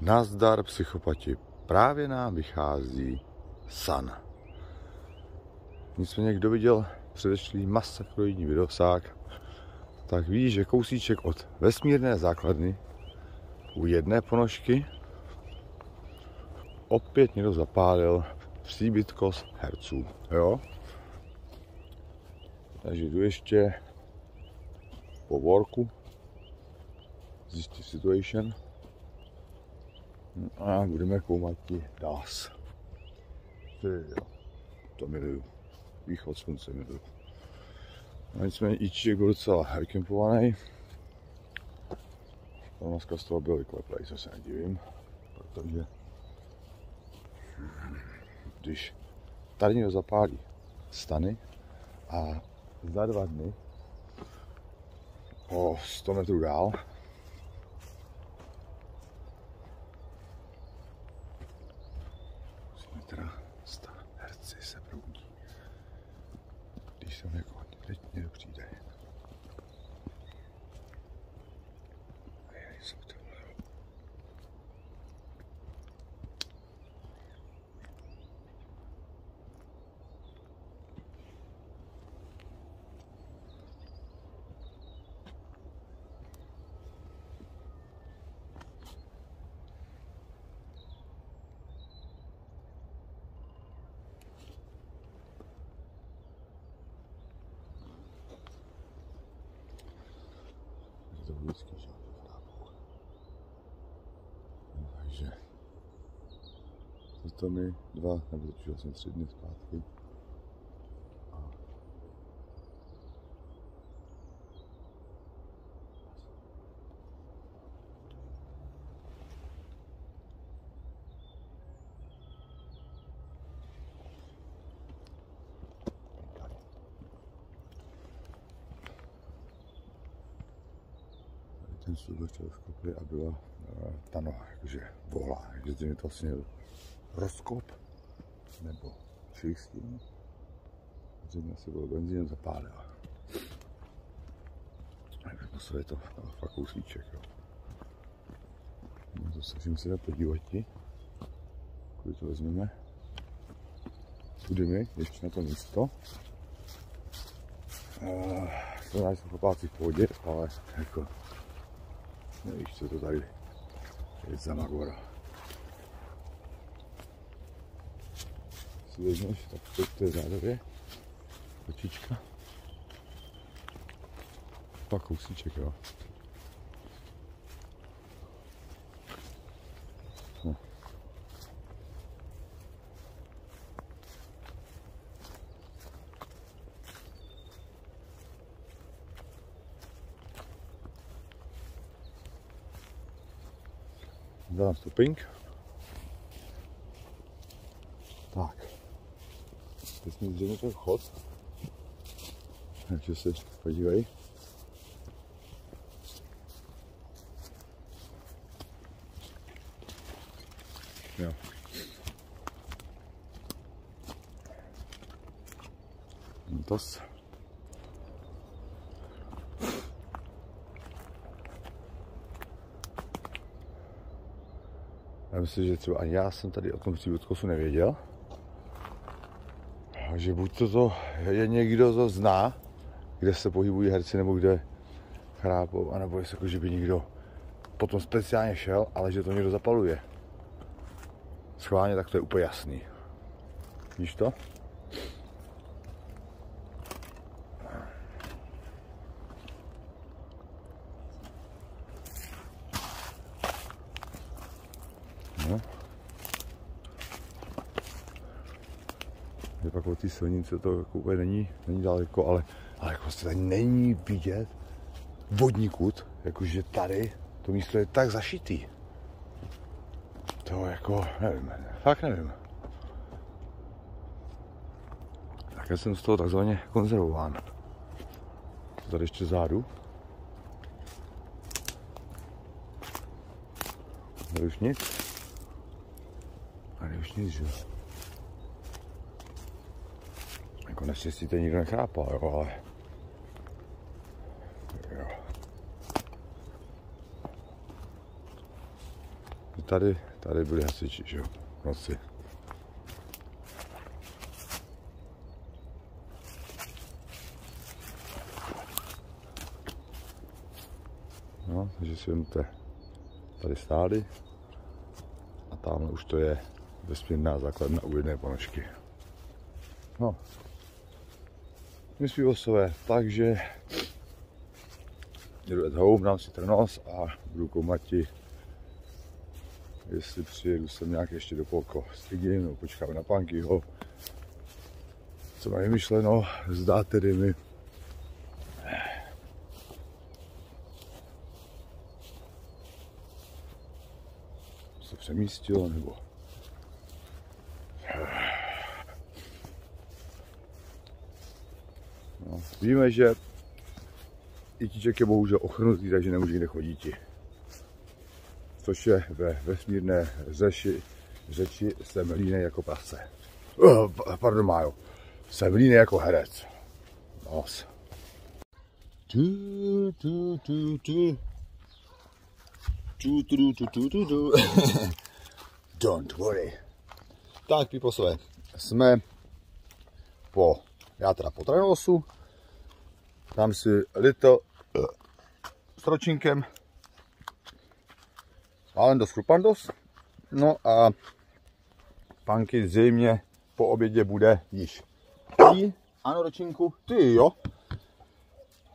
Nazdar psychopati, právě nám vychází san. Nicméně, kdo viděl předešlý masakroidní videosák, tak ví, že kousíček od vesmírné základny u jedné ponožky opět někdo zapálil příbytkos herců. Jo? Takže jdu ještě po worku, zjistit situation a budeme koumat ti DAS. Ty jo, to miluju. Východ slunce miluju. No nicméně Ičíček byl docela vykempovaný. Tam dneska z toho byl vykleplej, co se nedivím, protože když tady někdo zapálí stany a za dva dny o 100 metrů dál musíme teda sta herci se proudí. Když jsem jako teď někdo přijde. A já jsou to vole. Je to vždycky žádný chápu. No, takže to mi už vlastně tři dny zpátky. A tady. Ten byl rozkopli a byla uh, ta noha, jakože volá, takže mi to vlastně rozkop nebo čistím. Zřejmě asi byl benzín zapálila. Takže musel je to fakt kousíček, jo. No to se všim se podívat ti. Kudy to vezmeme. Mi, ještě na to místo. Uh, to náš chlapáci v pohodě, ale jako nevíš, co to tady je za Magora. Si vezmeš, tak to, to je zádově, kočička. Pak kousíček, jo. No. Dám stupink. Tak. Zřejmě ten chod. Takže se podívej. Jo. Tos. Já myslím, že třeba ani já jsem tady o tom přívodkosu nevěděl. A že buď to, to je někdo, kdo zná, kde se pohybují herci, nebo kde chrápou, anebo jestli jako, že by někdo potom speciálně šel, ale že to někdo zapaluje. Schválně, tak to je úplně jasný. Víš to? No. Je pak silnici to jako úplně není, není daleko, ale, ale jako prostě tady není vidět vodní kut, jakože tady to místo je tak zašitý. To jako, nevím, fakt nevím. Tak já jsem z toho takzvaně konzervován. To tady ještě zádu. Tady už nic. Tady už nic, že. Jako naštěstí to nikdo nechápal, jo, ale... Jo. tady, tady byli hasiči, že jo, v noci. No, takže si vemte, tady stáli a tamhle už to je vesmírná základna u jedné ponožky. No, my jsme osové, takže jedu at home, dám si trnos a budu koumati, jestli přijedu sem nějak ještě do Polko s Igim, nebo počkáme na Pankyho. Co mám vymyšleno, zdá tedy mi se přemístilo, nebo no, víme, že Itíček je bohužel ochrnutý, takže nemůže kde chodit. Což je ve vesmírné řeši, řeči semlíne jako prase. Uh, pardon, Májo. Semlíne jako herec. Nos. Tu, tu, tu, tu. Tu, tu, tu, tu, tu, tu. Don't worry. Tak, píposové, jsme po, já teda po Trenosu, dám si lito s ročinkem Alendos Krupandos. No a panky zřejmě po obědě bude již pí. Ano, ročinku, ty jo.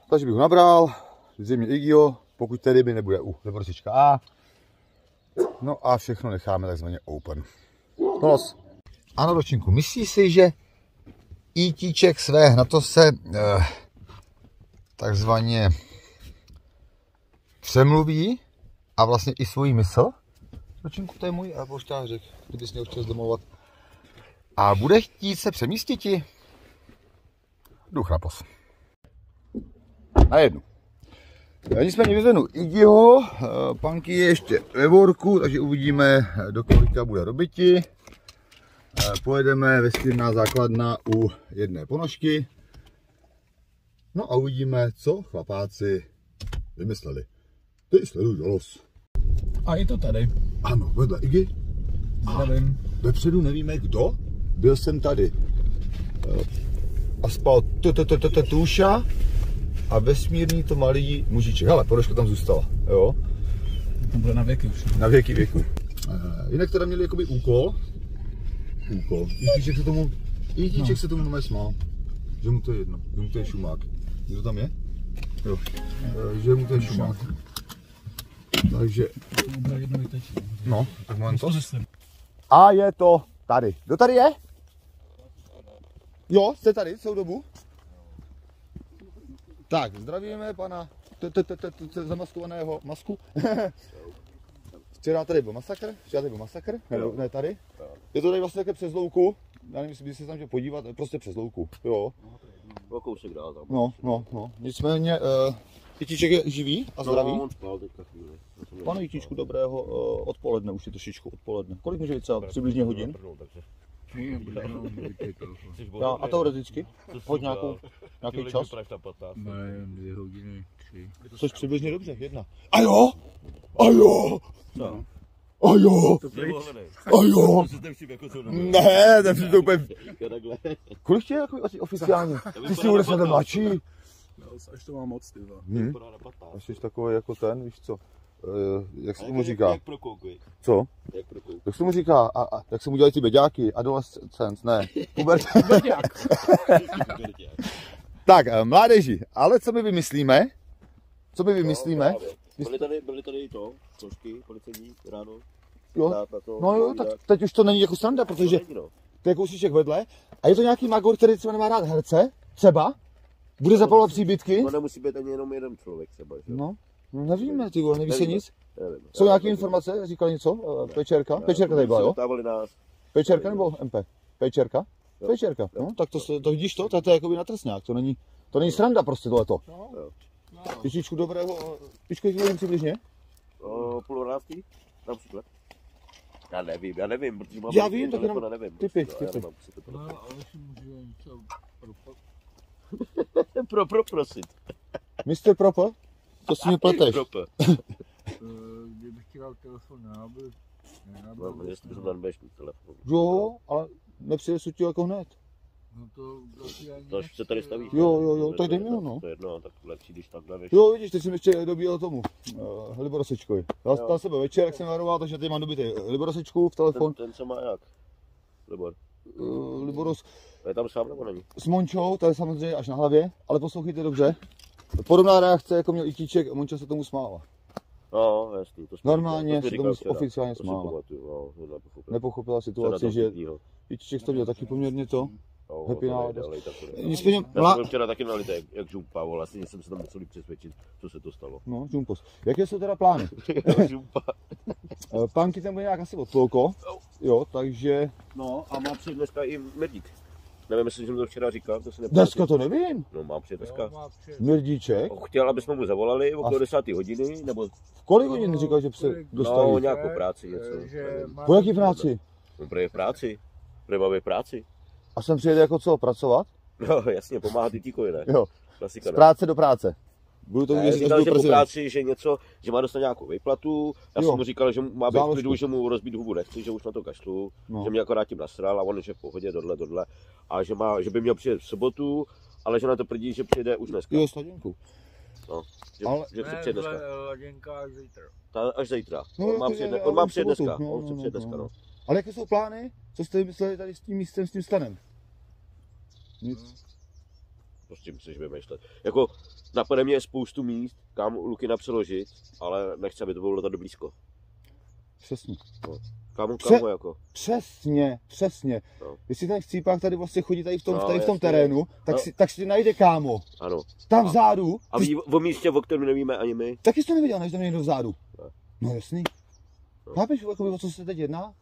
Takže bych ho nabral, zřejmě Igio, pokud tedy by nebude u lebrosička A. No a všechno necháme takzvaně open. No, ano, ročinku, myslíš si, že ítíček své, na to se eh, takzvaně přemluví a vlastně i svůj mysl. Ročinku, to je můj a poštářek, kdybys měl chtěl zdomovat. A bude chtít se přemístit Duch na pos. Na jednu. Nicméně vyzvenu Igiho, panky je ještě ve vorku, takže uvidíme, do kolika bude robiti. Pojedeme vesmírná základna u jedné ponožky. No a uvidíme, co chlapáci vymysleli. Ty sleduj dolos. A je to tady. Ano, vedle Igi. Zdravím. Vepředu nevíme kdo. Byl jsem tady. A spal tuša a vesmírný to malý mužiček. Hele, ponožka tam zůstala, jo. To bude na věky už. Na věky věku. Jinak teda měli jakoby úkol. Úkol. Jítíček se tomu, Jítíček no. se tomu nomé smál. Že mu to je jedno, že mu to je šumák. Kdo tam je? Jo. Že mu to je šumák. Takže, no, tak mám to. A je to tady. Kdo tady je? Jo, jste tady celou dobu? Tak, zdravíme pana zamaskovaného masku. Včera tady byl masakr, včera tady byl masakr, ne tady. Je to tady vlastně také přes louku, já nevím, jestli by se tam chtěl podívat, prostě přes louku, jo. O kousek dál tam. No, no, no. Nicméně, uh, Jitíček je živý a zdravý? No, on spal teďka chvíli. Pane Jitíčku, dobrého uh, odpoledne, už je trošičku odpoledne. Kolik může být třeba přibližně hodin? Já, a teoreticky? Hoď nějakou, nějaký čas? Ne, dvě hodiny, tři. Což přibližně dobře, jedna. A jo? A jo? Co? A jo? A jo? Ne, ten to úplně... Kolik tě je jako asi oficiálně? Ty jsi bude snad mladší. Až to má moc, ty vole. Hm? Vypadá na patá. A jsi takový jako ten, víš co? Uh, jak se tomu jak- říká? Jak pro koukvy. Co? Jak pro koukvy. Jak se mu říká? A, a jak se mu dělají ty beďáky? Adolescence, ne. Pubertě. tak, eh, mládeži, ale co my vymyslíme? Co my vymyslíme? No, právě. Byly tady, byly tady to, složky policejní ráno. Jo. Na to, No jo, tak teď už to není jako sranda, protože To no. to je kousíček vedle. A je to nějaký magor, který třeba nemá rád herce? Třeba? Bude zapalovat příbytky? To nemusí být ani jenom jeden člověk třeba, že? No, no nevíme, ty vole, neví se nic. Nevím. Jsou nějaké informace? Říkali něco? Eh, Pečerka? Pečerka tady byla, jo? Nás. Pečerka nebo MP? Pečerka? Pečerka, no, tak to, to vidíš to, to, je jakoby na trestňák, to není, to není sranda prostě tohleto. Jo. Tyčičku dobrého, pičku hodin přibližně? O, půl dvanáctý? Například. Já nevím, já nevím, protože mám... Já vím, tak jenom nevím. typy, prostě, já typy. nemám si to telefon. No, ale si může něco propat. Pro, pro, prosit. Mr. Proper? To si mi pleteš. Pro, pro. Eh, Kdybych ti dal telefon na nábyt, No, jestli to tam budeš mít telefon. Jo, ale nepřinesu ti jako hned. No to se tady stavíš. Jo, jo, jo, To tak dej mi ho, no. To je jedno, tak lepší, když takhle víš. Jo, vidíš, teď jsem ještě dobíjel tomu, uh, Liborosečkovi. Já Jo. sebe večer, jak jsem varoval, takže teď mám dobitý Liborosečku v Ten, telefon. ten co má jak? Libor. Uh, Liboros Je tam sám nebo není? s Mončou, to je samozřejmě až na hlavě, ale poslouchejte dobře. Podobná reakce, jako měl Itíček, a Monča se tomu smála. No, jasný. To Normálně to se tomu včera. oficiálně smála. pamatuju, no. Nepochopila situaci, že? Itíček to měl taky poměrně to. No, happy. Nicméně, Já mla... byl včera taky nalitý, jak, jak žumpa, vole, vlastně jsem se tam musel přesvědčit, co se to stalo. No, Jumpos. Jaké jsou teda plány? žumpa. Eh, Pánky tam bude nějak asi od jo, takže No a má přijít dneska i Mrdík. Nevím, jestli jsem to včera říkal, to si nepamatuju. dneska to nevím. No mám přijít dneska. Mirdíček, Chtěl, aby jsme mu zavolali okolo A- 10. hodiny, nebo v kolik hodin říkal, že se no, dostaví? nějakou práci, něco. Po jaký práci? No, pro práci. Pro práci. A sem přijede jako co, pracovat? No jasně, pomáhat i tíkovi, ne? Jo, Klasika, z ne? práce do práce. Budu to Ne, uvěřit, až říkal, budu že po práci, že něco, že má dostat nějakou výplatu. Já Jo. jsem mu říkal, že mu má být klidu, že mu rozbít hubu nechci, že už na to kašlu, No. že mě akorát tím nasral a on, že v pohodě, tohle, tohle. A že, má, že by měl přijet v sobotu, ale že na to prdí, že přijde už dneska. Jo, s hladinkou. Že, ale- že chce přijet dneska. Laděnka až zítra. Ta, až zítra. No, on má přijet, on má přijet dneska. No, on no, chce no, přijet no, dneska, no. No. Ale jaké jsou plány? Co jste mysleli tady s tím místem, s tím stanem? Nic. Prostě musíš vymýšlet. Jako napadne mě spoustu míst, kam Lukina přeložit, ale nechci, aby to bylo tady blízko. Přesně. Kam, Pře- kam ho jako? Přesně, přesně. No. Jestli ten chcípák tady vlastně chodí tady v tom, No, tady v tom jasně. terénu, tak, No. si, tak si najde kámo. Ano. Tam vzadu. A ví o místě, o kterém nevíme ani my. taky jsi to neviděl, než tam někdo vzadu. Ne. No jasný. No. Chápeš, jakoby, o co se teď jedná?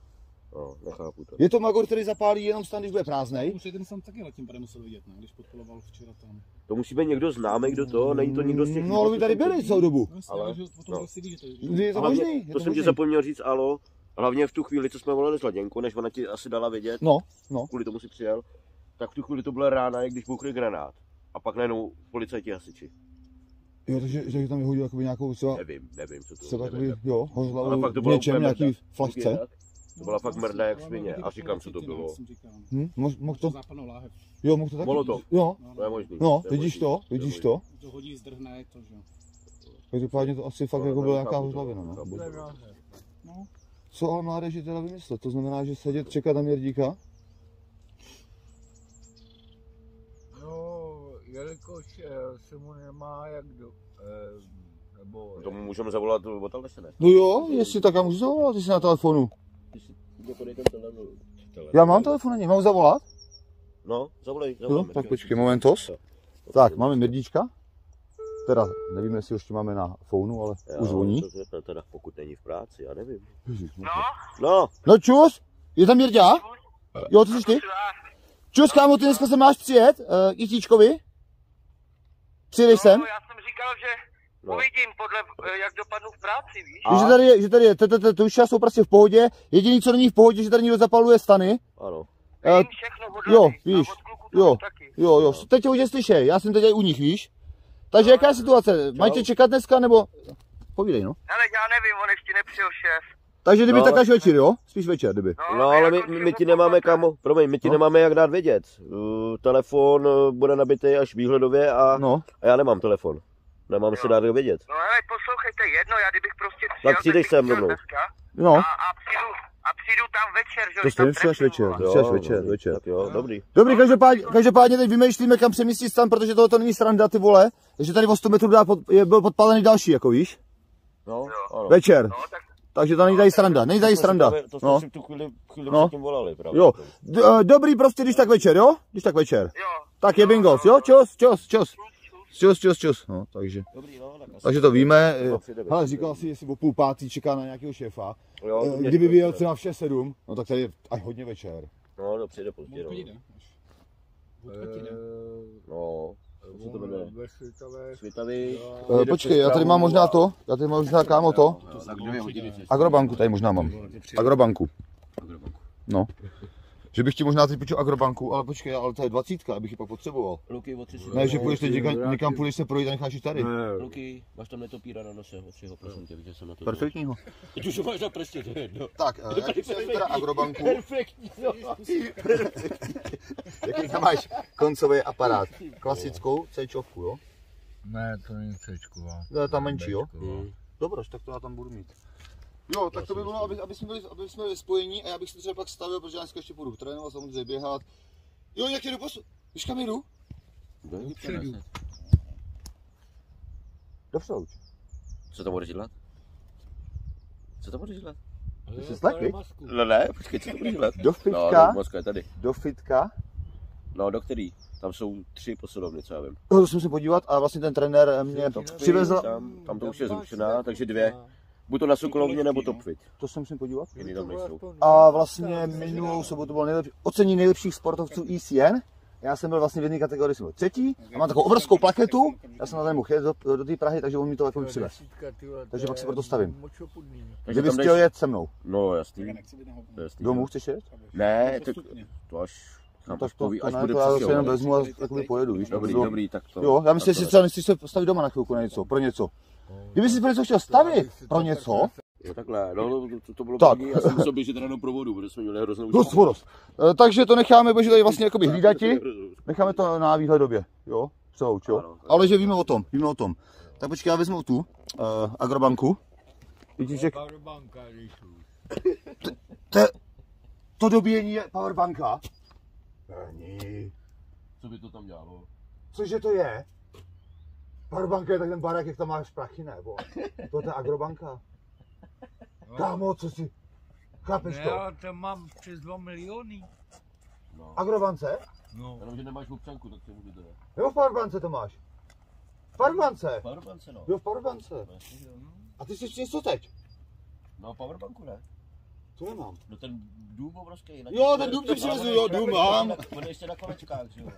No, nechápu to. Je to Magor, který zapálí jenom stan, když bude prázdnej. Už ten jsem taky letím tady musel vidět, ne? Když podpoloval včera tam. To musí být někdo známý, kdo to, není to nikdo z těch... No ale vy tady byli celou dobu. No, Ale- ale, že potom no. no. že to je. Je to možný, je to, to jsem ti zapomněl říct, alo, hlavně v tu chvíli, co jsme volali s Laděnkou, než ona ti asi dala vědět, No, no. kvůli tomu si přijel, tak v tu chvíli to byla rána, jak když bouchli granát. A pak najednou policajti hasiči. Jo, takže že tam vyhodil jakoby nějakou třeba, Nevím, nevím, co to třeba nevím, jakoby, jo, bylo něčem, nějaký flašce. To byla fakt mrda jak svině. A říkám, co to bylo. Hm, mohl, mohl to, jo, mohl to taky. Mohlo to. Jo, To je možný. no, to je vidíš to, vidíš to. To hodí, zdrhne, je to, že jo. Každopádně to asi fakt No, jako byla nějaká to, hozlavina, no. No, Co ale mládeži teda vymyslet? To znamená, že sedět, čekat na Měrdíka? No, jelikož eh, se mu nemá jak do... Eh, nebo... Tomu můžeme zavolat od Alese, ne? No jo, jestli tak já můžu zavolat, jestli na telefonu. Jde podej ten telefon. Já mám telefon, není, mám zavolat? No, zavolej, Jo, zavolej. tak počkej, momentos. Tak, máme Měrdíčka. Teda, nevím, jestli už máme na fonu, ale Jo, už zvoní. to teda, pokud není v práci, já nevím. No. No, no čus, je tam Měrdá? Jo, to jsi ty? Čus, kámo, ty dneska se máš přijet uh, k Jitíčkovi? Přijedeš sem? No, já jsem říkal, že No. uvidím podle, eh, jak dopadnu v práci, víš? Že tady je, že tady je, ty už jsou prostě v pohodě. Jediný, co není v pohodě, že tady někdo zapaluje stany. ano. Eh, Vím všechno od jo, a víš, to jo. Jo, jo, teď tě už slyšej, já jsem teď i u nich, víš? Takže jaká je situace? Mají tě čekat dneska, nebo... Povídej, no. Hele, já nevím, on ještě nepřijel šéf. Takže kdyby No, tak ale- až večer, jo? Spíš večer, kdyby. No, ale my, jako my ti nemáme kam, promiň, my ti No. nemáme jak dát vědět. Uh, telefon bude nabitý až výhledově a, No. a já nemám telefon. Nemám si dát vědět. No hele, poslouchejte jedno, já kdybych prostě přijel, Tak přijdeš bych sem dneska No, a, a, přijdu, a přijdu tam večer, že To stejně přijdeš trefím, večer. vole. Přijdeš večer, dobrý, večer. Tak jo, dobrý. Dobrý, každopádně, každopádně teď vymýšlíme, kam přemístit stan, protože tohle to není sranda, ty vole. Takže tady o 100 metrů dál pod, je, byl podpálený další, jako víš? No, ano. Večer. No, tak Takže to není tady sranda, není tady sranda. To jsme No. si tu chvíli, chvíli No. předtím volali, pravda. Jo, D- eh, dobrý prostě, když tak večer, jo? Když tak večer. jo. Tak je bingo, jo? Čus, čus, čus. Čus, čus, čus. No, takže. Dobrý, no, tak asi. Takže to víme. Večer. říkal si, jestli o půl pátý čeká na nějakého šéfa. Jo, Eh, mě- Kdyby byl třeba v 6-7, no tak tady je až hodně večer. No, to přijde pozdě, no. jde? No, co to jmenuje? Ve světové... Svitavý. Eh, počkej, já tady mám možná to, já tady mám možná kámo to. Tak dvě hodiny. Agrobanku tady možná mám. Agrobanku. No. Že bych ti možná teď půjčil agrobanku, ale počkej, ale to je dvacítka, abych ji pak potřeboval. Luky, o tři si Ne, že No, půjdeš teď ty někam, někam půjdeš se projít a necháš ji tady. Ne, Luky, máš tam netopíra na nose, o tři ho, prosím tě, víš, že jsem na to. Perfektního. Teď už ho máš na prstě, to je jedno. Tak, já ti teda agrobanku. Perfektní, no. Jaký tam máš koncový aparát? Klasickou C jo? ne, to není Cčková. To je ta menší, jo? Bčková. Dobroš, tak to já tam budu mít. Jo, tak to by bylo, aby, aby, jsme byli, aby jsme byli spojení a já bych si třeba pak stavil, protože já dneska ještě půjdu trénovat, samozřejmě běhat. Jo, jak jdu posu... Víš kam jdu? Dopředu. Dopředu. Co tam budeš dělat? Co tam budeš dělat? Ty jsi viď? No ne, počkej, co tam budeš dělat? Do No, fitka, no, mozka je tady. do fitka. No, do který? Tam jsou tři posilovny, co já vím. To musím se podívat a vlastně ten trenér mě přivezl, Tam, tam to už je zrušená, takže dvě. Buď to na Sokolovně nebo Topfit. to se musím podívat. Jiný tam nejsou. A vlastně minulou sobotu bylo nejlepší, ocení nejlepších sportovců ECN. Já jsem byl vlastně v jedné kategorii, jsem byl třetí a mám takovou obrovskou plaketu. Já jsem na ten mohl jet do, do, do té Prahy, takže on mi to jako přivez. Takže pak si je proto stavím. Takže tam chtěl jet se mnou. No, jasný. nechci být na hovno. To je jasný. Domů chceš jet? Ne, tak to až... No, tak až, to, poví, to až ne, bude to já se jenom vezmu a takový pojedu, víš. Dobrý, dobrý, tak to... Jo, já myslím, že si třeba nechci se postavit doma na chvilku na něco, pro něco. Kdyby si pro něco chtěl stavit, pro něco, Jo, takhle, no, no, to, to bylo Tak. první, já jsem musel běžet ráno pro vodu, protože jsme měli hroznou dost. E, Takže to necháme, protože tady vlastně jakoby hlídati, necháme to na výhledově, jo, přelouč, jo. Ano. Ale že víme o tom, víme o tom. Tak počkej, já vezmu tu uh, agrobanku. Vidíš, že Powerbanka, to dobíjení je powerbanka? Není. Co by to tam dělalo? Cože to je? Powerbanka je tak ten barák, jak tam máš prachy, nebo? To je ta agrobanka. No, Kámo, co si... Chápeš ne, to? ale tam mám přes 2 miliony. No. Agrobance? No. Jenom, že nemáš občanku, tak to může to ne. Nebo v powerbance to máš? V powerbance? Powerbance, no. Jo, v powerbance. No, jo. A ty jsi co teď? No, powerbanku ne. To nemám. No ten dům obrovský. na- Jo, ten dům ti přivezu, jo, dům mám. On je ještě na kolečkách, že jo.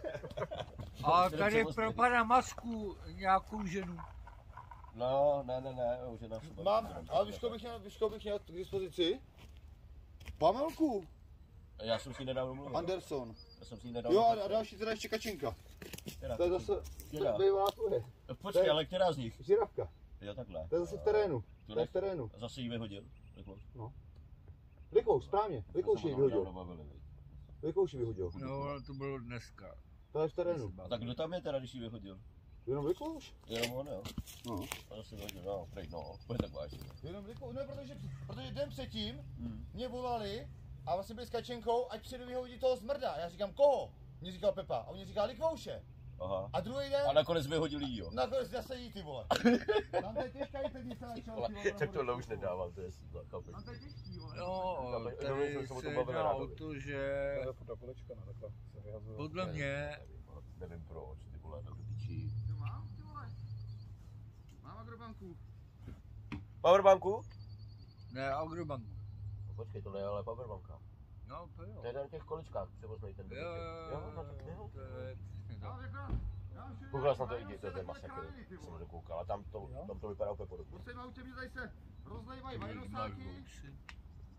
A tady pro pana Masku nějakou ženu. No, ne, ne, ne, už je na sobě. Mám, ale víš, koho bych měl, víš, bych měl k dispozici? Pamelku, Já jsem si ji nedal domluvil. Anderson. Já jsem si ji nedal Jo, a další teda ještě Kačinka. Která? To je zase, Která? to bývá tvoje. Počkej, ale která z nich? Žiravka. Jo, takhle. To je zase v terénu. To je v terénu. zase ji vyhodil. Takhle. Likouš, správně. Likouš ji vyhodil. Likouš ji vyhodil. No, ale to bylo dneska. To je v terénu. A tak kdo tam je teda, když ji vyhodil? Jenom Likouš? Jenom on, jo. No. A zase vyhodil, no, prej, no, pojď tak vážně. Jenom Likouš, ne, protože, protože den předtím Hmm. mě volali a vlastně byli s Kačenkou, ať přijdu vyhodit toho smrda. Já říkám, koho? Mě říkal Pepa. A oni říkali Likouše. Aha. A druhý den, A nakonec vyhodili jí, jo. nakonec zase jí ty vole. Tam to je těžká i teď se začal. Ale, tak tohle už nedávám, to je chápeš. Tam to je těžký, No, Chápeš, tady se o tom se jedná o to, že no podle mě Nevím proč, ty vole, do pičí. To mám, ty vole. Mám agrobanku. Powerbanku? ne agrobanku. No, počkej, tohle je ale powerbanka. No, to jo. To je na těch količkách převoznej ten. Jo, jo, no, tak jo. to je přesně tak. Koukal jsem na to i to je ten masakr. Jsem to koukal, a tam to, tam to vypadá úplně podobně. Musím autě, mě tady se rozlejvají vajnosáky.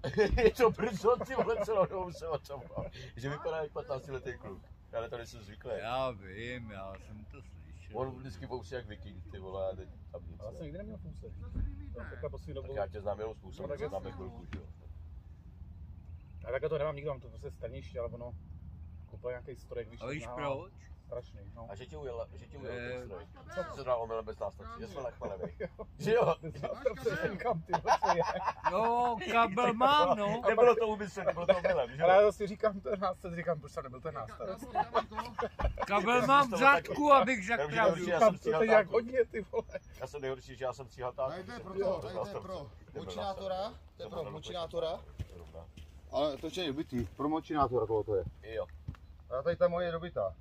je to brzo, ty vole, celou dobu se o tom. Že vypadá jak 15 letý kluk. Já na to nejsem zvyklý. Já vím, já jsem to slyšel. On vždycky bousí jak viking, ty vole, a teď tam nic. Ale jsem nikdy neměl. Takhle poslední Tak já tě znám jenom způsob, No, tak že známe chvilku, že jo. A takhle to nemám nikdo, mám to prostě stanější, ale ono koupil nějaký strojek, víš, A víš proč? Strašný, no. A že ti ujel, že ti ujel Eh, ten stroj. Co ty se dal omylem bez nástavci? Že jsme nachmalevý. Že jo? To říkám, ty co je. No, kabel mám, no. Nebylo to úmyslně, bylo to omylem, že Ale já zase říkám, to je nástav, říkám, proč tam nebyl ten nástav. Kabel mám v zadku, abych řekl pravdu. to stříhal je jak hodně, ty vole. Já jsem nejhorší, že já jsem stříhal to je pro to, to je nástavce. pro byl močinátora, to je To pro. Rovná. Ale to je dobitý, pro močinátora tohle to je. Jo. A tady ta moje je dobitá.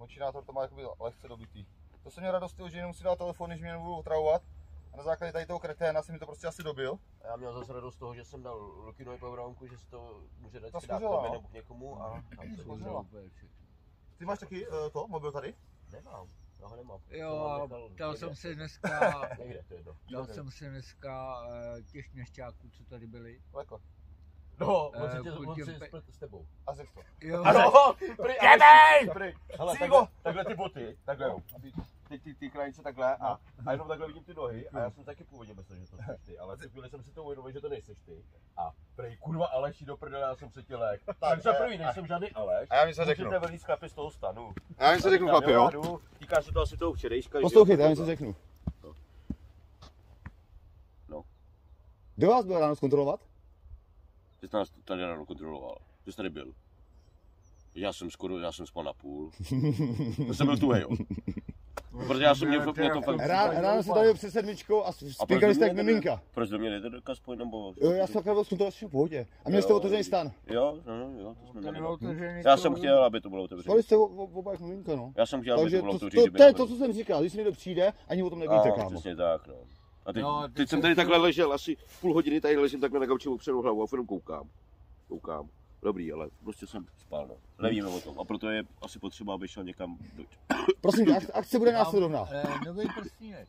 Močinátor to má jakoby lehce dobitý. To jsem měl radost, že jenom si dal telefon, než mě nebudu otravovat. A na základě tady toho kreténa jsem mi to prostě asi dobil. A já měl zase radost z toho, že jsem dal Lukinovi powerbanku, že si to může dát no. nebo k někomu a tam to může. Ty máš taky uh, to, mobil tady? Nemám, já ho nemám. Jo, dal jsem si dneska, Někde, to je to. dal jsem si dneska těch měšťáků, co tady byli. Takhle. No, on on se se tě- on se se s tebou. A řekl to. Jo, Ano, prej, Jedej! prej. Hele, takhle, takhle ty boty, takhle jo. Teď ty, ty krajice takhle a, a jenom takhle vidím ty nohy a já jsem taky původně myslel, že to jsi ty, ale v chvíli jsem si to uvědomil, že to nejseš ty. A prej, kurva Aleši do prdele, já jsem se tě lek. Tak za prvý, nejsem žádný Aleš. A já mi se řeknu. Můžete vylít z klapy z toho stanu. A já mi se řeknu, chlapi, jo? Týká se to asi toho včerejška. Poslouchejte, já mi se řeknu. No. Kdo vás byl ráno zkontrolovat? Ty jsi nás tady ráno kontroloval. Ty jsi tady byl. Já jsem skoro, já jsem spal na půl. To jsem byl tuhej, jo. Protože já jsem měl, mě to fakt... Ráno, ráno jste tady před sedmičkou a spíkali jste jak miminka. Proč do mě nejde do kaspoj, nebo... Jo, já jsem takhle byl zkontrolovat všechno v pohodě. A měli jste otevřený stan. Jo, no, no, jo, to jsme měli. otevřený Já jsem to- chtěl, aby to bylo otevřené. Spali jste oba jak miminka, no. Já jsem chtěl, aby to bylo to, otevřené. to, to je to, co jsem říkal. Když někdo přijde, ani o tom nevíte, kámo. přesně tak, no. A teď, No, teď teď jsem tady takhle ležel, asi půl hodiny tady ležím takhle na gauči opřenou hlavu a jenom koukám. Koukám. Dobrý, ale prostě jsem spal, no. Nevíme o tom. A proto je asi potřeba, aby šel někam do... Prosím tě, ak- akce bude následovná. Eh, nový prstínek.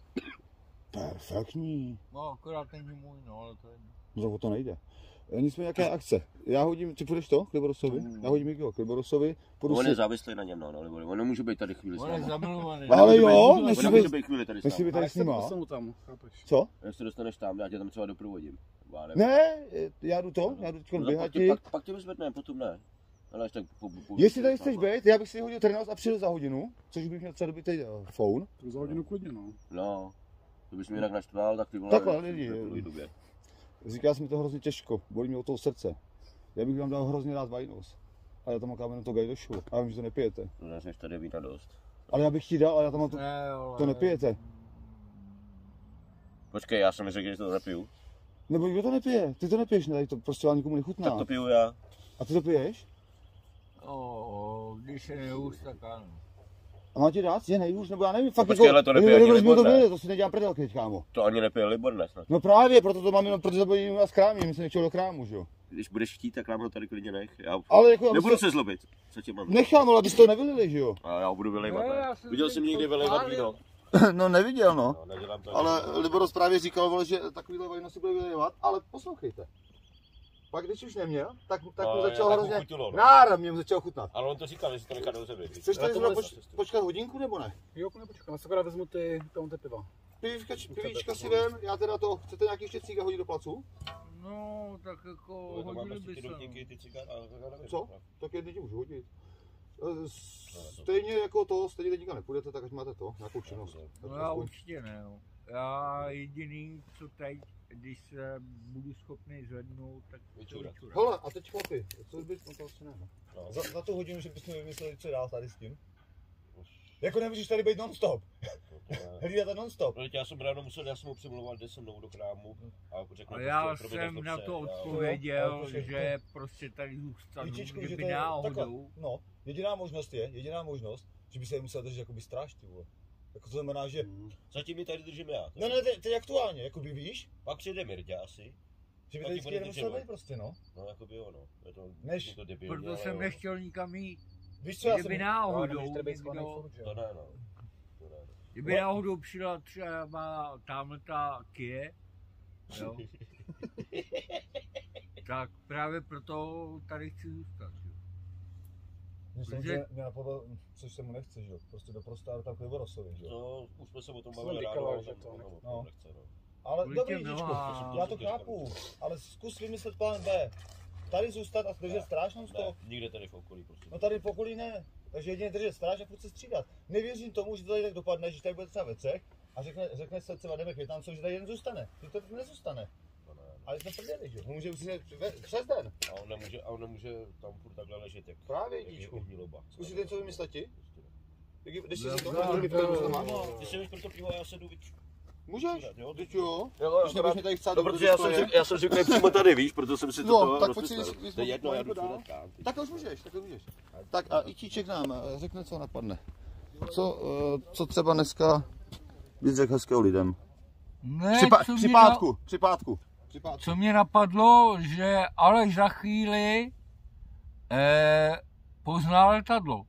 Perfektní. No, akorát není můj, no, ale to je... No to nejde. E, Nicméně jaké akce? Já hodím, ty půjdeš to, Kliborosovi? Já hodím Mikio Kliborosovi, půjdu On si... je závislý na něm, no, no, nebo on nemůže být tady chvíli s On je náma. zamilovaný. Ale jo, být- nesmí on nemůže být- být chvíli tady s Nesmí náma. být tady jak s se nima. tam, chápeš? Co? Když se dostaneš tam, já tě tam třeba doprovodím. Já nevím. Ne, já jdu to, já jdu teď No, běhat pak, ti. tě, pak, pak tě vyzvedneme, potom ne. Ale až tak po, po, Jestli tady chceš být, já bych si hodil trenaus a přijel za hodinu, což bych měl třeba dobit teď uh, phone. To za hodinu klidně, no. No, to bys mě jinak naštval, tak ty vole. Takhle, lidi. Říká se mi to hrozně těžko, bolí mě o toho srdce. Já bych vám dal hrozně rád vajnos. Ale já tam mám jenom to gajdošu. A já vím, že to nepijete. No, než tady vína dost. Ale já bych ti dal, ale já tam mám to, Ne, ale... to nepijete. Počkej, já jsem řekl, že to nepiju. Nebo kdo to nepije? Ty to nepiješ, ne? Tady to prostě vám nikomu nechutná. Tak to piju já. A ty to piješ? O, když je nejhůř, tak ano. A má ti dát? Je nejhůř, nebo já nevím. Fakt počkej, ale to nepije ani Libor, to ne? nejde, to si nedělám prdelky teď, kámo. To ani nepije Libor dnes. No. No právě, proto to mám jenom, protože to bude u nás krámě, my jsme nechtěli do krámu, že jo. Když budeš chtít, tak nám ho tady klidně nech. Já Ale jako nebudu se... se zlobit. Co tě mám? Nechám, ale abyste to nevylili, že jo. A já ho budu vylejvat, No, ne? Viděl jsem někdy to vylejvat víno. no neviděl, no. No, to. Ale Liboros právě říkal, vole, že takovýhle vajno si bude vylévat, ale poslouchejte. Pak když už neměl, tak, tak No, mu začal tak hrozně... chutulo, no. Nára mě mu začal chutnat. Ale on to říkal, že si to nechá do sebe. Chceš tady zrovna poč, počkat hodinku nebo ne? Jo, nepočkám, já se akorát vezmu ty, tam ty piva. Pivíčka, pivíčka si vem, já teda to, chcete nějaký ještě cíga hodit do placu? No, tak jako hodili by se. no. Co? Tak jedny ti můžu hodit. E, Stejně jako to, stejně teď nikam nepůjdete, tak ať máte to, nějakou činnost. No já určitě ne, no. Já jediný, co teď, když se budu schopný zvednout, tak to Vyčurat. Hele, a teď chlapi, co bys, no to asi ne, no. No. Za, za tu hodinu, že bychom vymysleli, co dál tady s tím. Jako nemůžeš tady být non-stop. Hlídat non-stop. Protože já jsem ráno musel, já jsem mu přimlouval, jde se mnou do krámu a řekl, A že já prostě, jsem to na to já- odpověděl, ale počkej, že prostě tady zůstanu, Víčičku, že kdyby to je takhle. náhodou. No, jediná možnost je, jediná možnost, že by se musel držet jakoby stráž, ty vole. Jako to znamená, že... Zatím ji tady držím já. No ne, teď, teď aktuálně, jako by víš, Pak přijde Mirďa asi. že by tady vždycky držet, být prostě, no. No jako by ono. Je to, Než- je to debilní, Proto jsem jo. nechtěl nikam jít. Víš co, já Kdyby jsem... Náhodou, tady být schovaný někdo, To ne, no. To ne, no. kdyby náhodou přijela třeba tamhle ta Kie, jo, tak právě proto tady chci zůstat. Mě, Protože- samozřejmě, mě napadlo, což se mu nechce, že jo, prostě do prostoru tam Kliborosovi, že jo. To už jsme se o tom Jsem bavili ráno, že že to nechce. No. nechce, no. Ale Kvůli dobrý, nohám. já to chápu, ale zkus vymyslet plán B. Tady zůstat a držet stráž non Ne, stop. nikde tady v okolí prostě. No tady v okolí ne. Takže jedině držet stráž a furt se střídat. Nevěřím tomu, že to tady tak dopadne, že tady bude třeba ve třech a řekne, řekne se třeba jdeme k Větnamcům, že tady jeden zůstane. Že to tak nezůstane. To. Ale jsme prdeli, že jo. On může usínat přes den. A on nemůže, a on nemůže tam furt takhle ležet, jak, Právě, jak je díčku. hníloba. Zkusíte něco vymyslet ti? Prostě Když si No, to no, no, no, no. Ty si mi proto pivo a já se jdu vyč... Můžeš? Jo, Teď jo. Jo, Když nebudeš mě tady chcát No, protože já jsem, řekl, já jsem řekl přímo tady, víš, proto jsem si No, to tak pojď si To je jedno, já jdu. Tak už můžeš, tak už můžeš. Tak a Itíček nám eh, řekne, co napadne. Co, eh, co třeba dneska bys řekl hezkého lidem? Ne, Při, pátku, při pátku. Co mě napadlo, že Aleš za chvíli eh, pozná letadlo.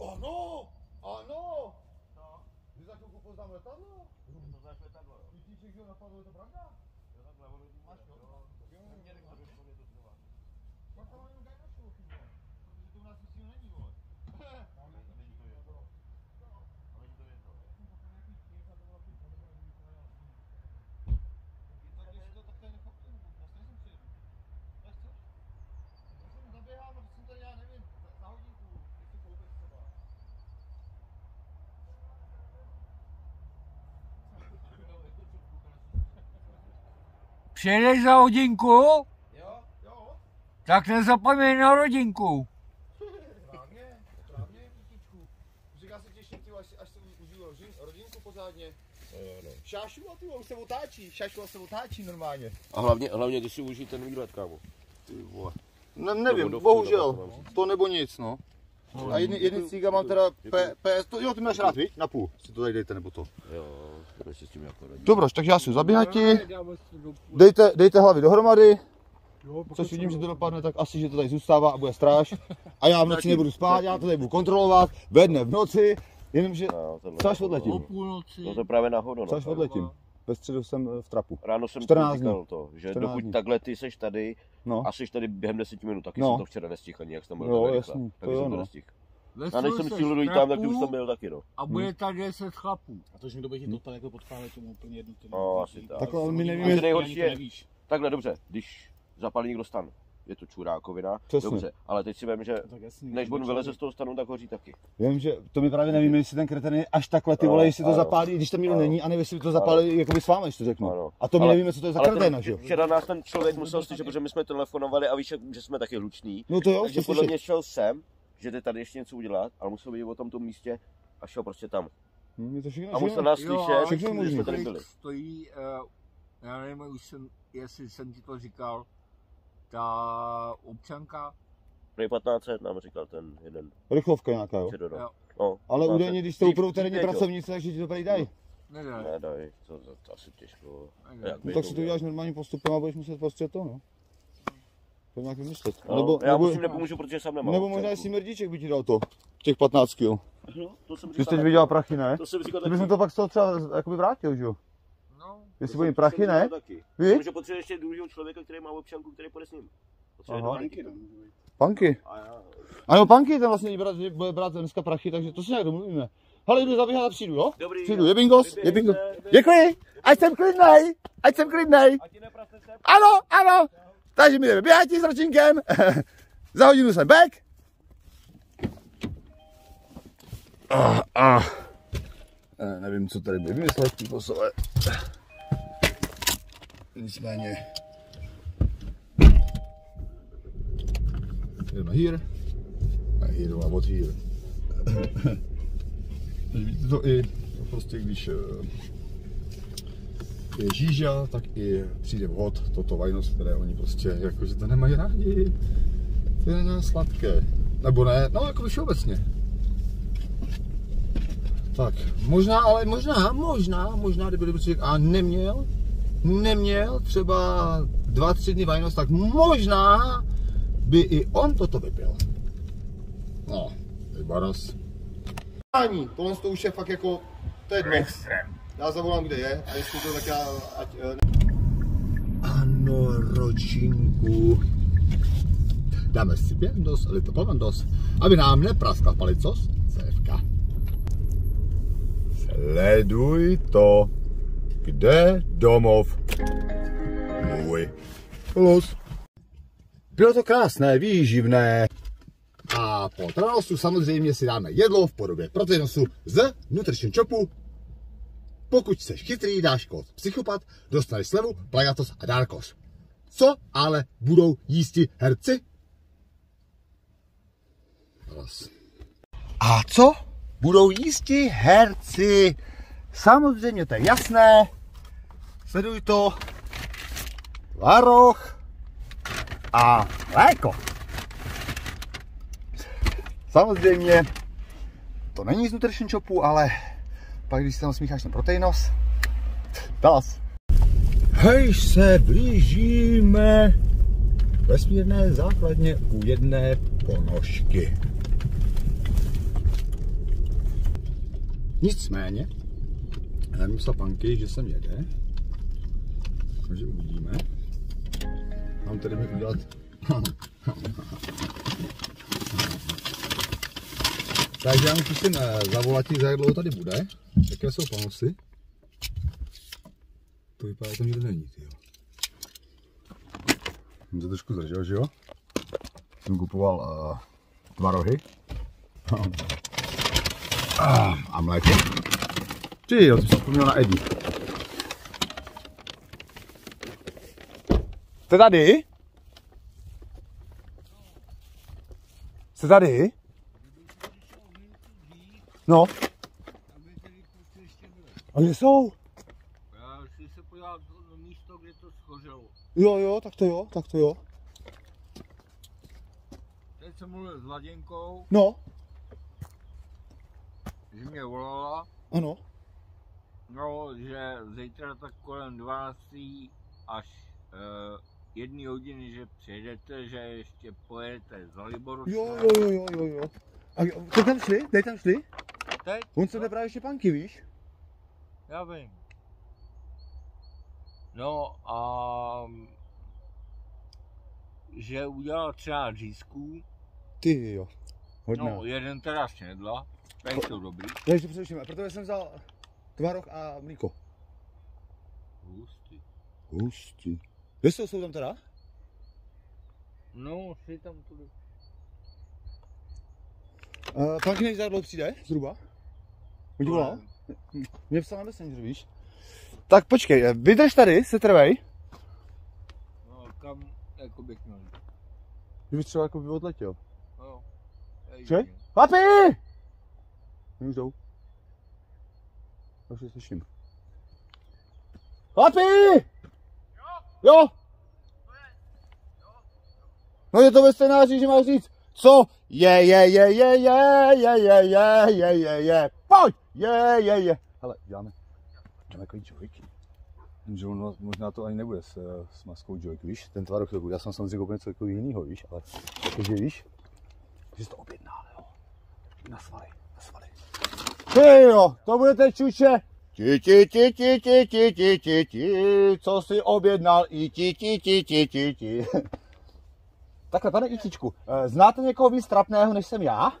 Ano. Vy za chvilku poznám letadlo? Poznáš letadlo, jo? Itíček, jo, napadlo, je to pravda? Přijedeš za hodinku? Jo, jo. Tak nezapomeň na rodinku. Správně, správně, dítičku. Říká se těším, ty, až, až se užiju rodin, rodinku pořádně. Šášu a ty už se otáčí, šášu se otáčí normálně. A hlavně, hlavně ty si užij ten výlet, kámo. Ty vole. Ne, nevím, vodovku bohužel, doma to nebo nic, no. A jedný, jedný cíga mám teda P, PS, to, jo, ty máš rád, víš? Na půl, si to tady dejte, nebo to. Jo, jako radí. Dobroš, takže já si zabíhati, dejte, dejte hlavy dohromady, což vidím, že to dopadne, tak asi, že to tady zůstává a bude stráž. A já v noci nebudu spát, já to tady budu kontrolovat, ve dne v noci, jenomže, No, až odletím? O půlnoci. No to je právě náhodou, Co až no. odletím? Ve středu jsem eh, v trapu. Ráno jsem 14 říkal dní. to, že 14 dokud dní. takhle ty seš tady No, a jsi tady během 10 minut, taky No. jsem to včera nestihl ani, jak jsem byl. Rychle. jasný, to jo, jsem to no. nestihl. Lesu A než jsem se stihl dojít tam, tak už tam byl taky, no. A bude tady 10 chlapů. A to, že někdo bude ti total jako podpálit, tomu úplně jedno. to No, asi tak. Takhle, ale my nevíme, že nejhorší to je- nevíš. Takhle dobře, když zapálí někdo stan, je to čurákovina, Přesně. dobře, ale teď si vím, že Tak jasný, než on vyleze z toho stanu, tak hoří taky. Vím, že to my právě nevíme, jestli ten kreten je až takhle, ty vole, jestli to ano. zapálí, když tam nikdo Ano. není, a nevím, jestli to zapálí jakoby s vámi, když to řeknu. Ano. A to my Ale- nevíme, co to je za Ale kreténa, ten, že jo? včera nás ten člověk musel slyšet, protože my jsme telefonovali a víš, že jsme taky hluční. No to jo, Takže to podle mě šel sem, že jde tady ještě něco udělat, ale musel vidět o tomto místě a šel prostě tam. Hm, je to všechno, A musel nás slyšet, všechno že jsme tady byli. Stojí, uh, já nevím, už jsem, jestli jsem ti to říkal, ta občanka, Prej 1500 nám říkal ten jeden Rychlovka nějaká, jo? Jo. No, Ale 1500. údajně, když jste úplně terénní pracovníci, takže ti to tady dají. nedá, Ne, daj, to, to, to asi těžko. No tak si to uděláš normálním postupem a budeš muset prostě to, no. To nějak vymyslet. No, nebo, já nebo, musím nepomůžu, protože sám nemám. nebo možná jestli mrdíček by ti dal to, těch 15 kg. No, to jsem Ty jsi říkal teď taky. vydělal prachy, ne? To jsem říkal Ty taky. bys mi to pak z toho třeba jakoby vrátil, že jo? No, Jestli budeme prachy, ne? říkal taky. Vy? Protože potřebuje ještě druhého člověka, který má občanku, který půjde s ním. Panky. A já, Ano, panky ten vlastně brát, že bude brát dneska prachy, takže to si nějak domluvíme. Hele, jdu zabíhat a přijdu, jo? Dobrý. Přijdu, je bingos, je bingos. Děkuji, ať jsem klidnej, ať jsem klidnej. A ti nepraste se? Ano, ano. Takže my jdeme běhat s ročinkem. Za hodinu jsem back. Ah, ah. Eh, nevím, co tady by vymyslet, ty posole. Nicméně. Jdeme here. A here a od here. Víte to i prostě, když eh, je žíža, tak i přijde vhod, toto vajnost, které oni prostě jakože to nemají rádi. To je na sladké. Nebo ne, no jako všeobecně. Tak, možná, ale možná, možná, možná, kdyby kdyby člověk a neměl, neměl třeba dva, tři dny vajnost, tak možná by i on toto vypil. No, je baros. Ani, tohle to už je fakt jako, to je dno. Já zavolám, kde je, a jestli to tak já, ať... eh, Ano, ročinku. Dáme si pěndos, litopavandos, aby nám nepraskla palicos, cévka. Sleduj to. Kde domov? Můj. Plus. Bylo to krásné, výživné. A po tranosu samozřejmě si dáme jedlo v podobě proteinosu z Nutrition Chopu pokud jsi chytrý, dáš kód psychopat, dostaneš slevu, plagatos a dárkos. Co ale budou jísti herci? A co budou jísti herci? Samozřejmě to je jasné. Sleduj to. Varoch a léko. Samozřejmě to není z Nutrition Shopu, ale pak když si tam smícháš ten proteinos, talas. Hej se blížíme vesmírné základně u jedné ponožky. Nicméně, se panky, že sem jede, takže uvidíme. Mám tady mi udělat Takže já mu zkusím zavolat, za jak dlouho tady bude. Jaké jsou panosy. To vypadá, že to nikde není, tyjo. Jsem se trošku zdržel, že jo? Jsem kupoval uh, dva rohy. Ah, a mléko. Ty jo, jsem vzpomněl na Edi. Jste tady? Jste tady? No. A kde jsou? Já si se podíval to místo, kde to schořelo. Jo, jo, tak to jo, tak to jo. Teď jsem mluvil s Laděnkou, No, že mě volala, ano. no, že zítra tak kolem 12 až uh, jedné hodiny, že přijedete, že ještě pojedete za Liboru. Jo, jo, jo, jo, jo. A jo, to tam šli? Teď tam šli? Teď? On se právě štěpánky, víš? Já vím. No a že udělal třeba řízků, Ty jo. Hodně. no jeden teda šnědla, tady jsou dobrý. Takže především, protože jsem vzal tvaroh a mlíko. Hustý. Hustý. Jestli jsou tam teda? No, si tam tudy. Uh, pak než za dlouho přijde, zhruba. Už volal? Mě psal na Messenger, víš? Tak počkej, eh, vydrž tady, se trvej. No, kam jako bych měl bys třeba jako by odletěl. No, jedině. Chlapi! Oni už jdou. Už je slyším. Chlapi! Jo! No je to ve scénáři, že máš říct, co? Je, je, je, je, je, je, je, je, je, je, je, pojď! Je, je, je. Hele, děláme, děláme joyky. Jenže ono, možná to ani nebude s, eh, s maskou joyk, víš? Ten tvar chvilku. Já jsem samozřejmě koupil něco jako jiného, víš? Ale takže víš, že jsi to objednal, jo? Na svaly, na svaly. Ty jo, to budete čuče. Ti, ti, ti, ti, ti, ti, ti, ti, ti, co si objednal i ti, ti, ti, ti, ti, ti. Takhle, pane Itičku, eh, znáte někoho víc trapného, než jsem já?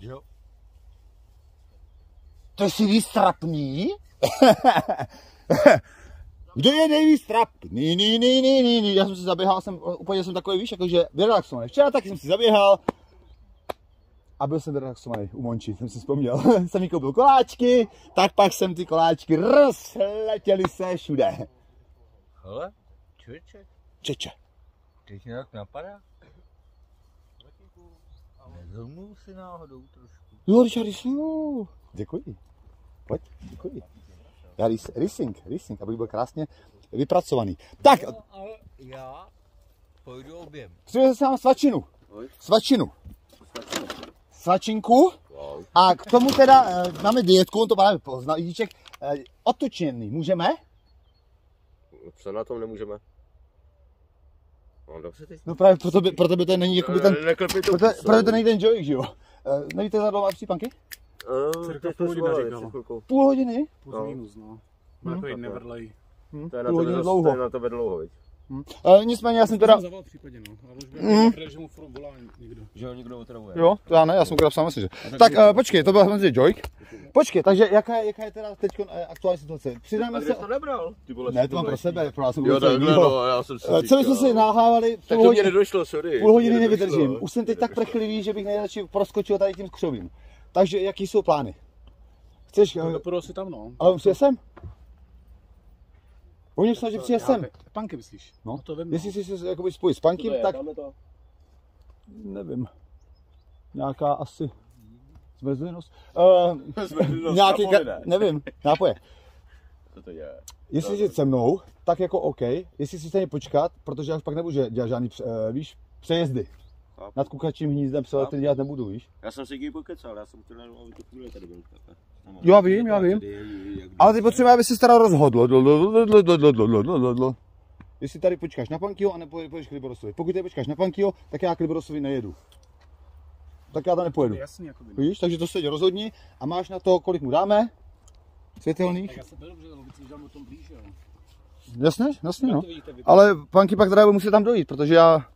Jo. To jsi víc trapný? Kdo je nejvíc trapný? Ní, ní, ní, ní, ní. Já jsem si zaběhal, jsem, úplně jsem takový, víš, jakože vyrelaxovaný. Včera taky jsem si zaběhal a byl jsem vyrelaxovaný u Monči, jsem si vzpomněl. jsem jí koupil koláčky, tak pak jsem ty koláčky rozletěly se všude. Hele, člověče, Čeče. teď mě tak napadá. Nezomnul si náhodou trošku. Jo, Richard, jo. Děkuji. Pojď, děkuji. Já rysing, rysing, aby byl krásně vypracovaný. Tak, No, ale já pojdu objem. přiveze se nám svačinu. Svačinu. Svačinku. A k tomu teda eh, máme dietku, on to právě poznal, Jíček. Eh, otučený, můžeme? Co na tom nemůžeme? No dobře. No právě pro tebe, pro tebe to není jakoby ten, to tebe, pro tebe to není ten joyk, že jo? Eh, nevíte za dlouho přípanky? Cirka půl hodiny říkal. Půl hodiny? Plus No. minus, no. Má. Hm, To je na půl tebe, hodiny dost, dlouho. to je na tebe dlouho, viď? Eh, nicméně já jsem teda... Jsem zavolal v případě, no. Ale už Mm. byl, že mu furt volá někdo. Že ho někdo otravuje. Jo, to já ne, já jsem teda psal myslím, že. Tak uh, počkej, to byl samozřejmě joyk. Počkej, takže jaká je, jaká je teda teď uh, aktuální situace? Přidáme se... to nebral? Ty vole, Ne, to mám pro sebe, pro nás jsem Jo, takhle, no, já jsem si Eh, Co bychom si nahávali, Tak půl, to mě hodiny, nedošlo, sorry. půl hodiny nevydržím. Už jsem teď tak prechlivý, že bych nejradši proskočil tady tím skřovím. Takže jaký jsou plány? Chceš, No, eh, doporučil si tam, no. ale přijel jsem? Oni se, že přijel jsem. Panky myslíš? No. to vím. Jestli no. si se jakoby spojit s Pankem, je? tak to? nevím. Nějaká asi zmrzlinost. Uh, Zmrzlinost nějaký, ka- ne? nevím, nápoje. Co to je? Jestli jsi se mnou, tak jako OK. Jestli si stejně počkat, protože já už pak nebudu dělat žádný, uh, víš, přejezdy. Chápu. Nad kukačím hnízdem se ty dělat nebudu, víš? Já jsem si k pokecal, já jsem chtěl, aby to chvíli tady byl Tak, Já vím, já vím. Ale ty potřebuje, aby se teda rozhodl. Jestli tady počkáš na Pankio, anebo pojedeš k Liborosovi. Pokud tady počkáš na Pankio, tak já k Liborosovi nejedu. Tak já tam nepojedu. Jasný, jako Víš, takže to se děje rozhodni a máš na to, kolik mu dáme? Světelných? Tak. Jasně, jasně, no. Ale Panky pak teda musí tam dojít, protože já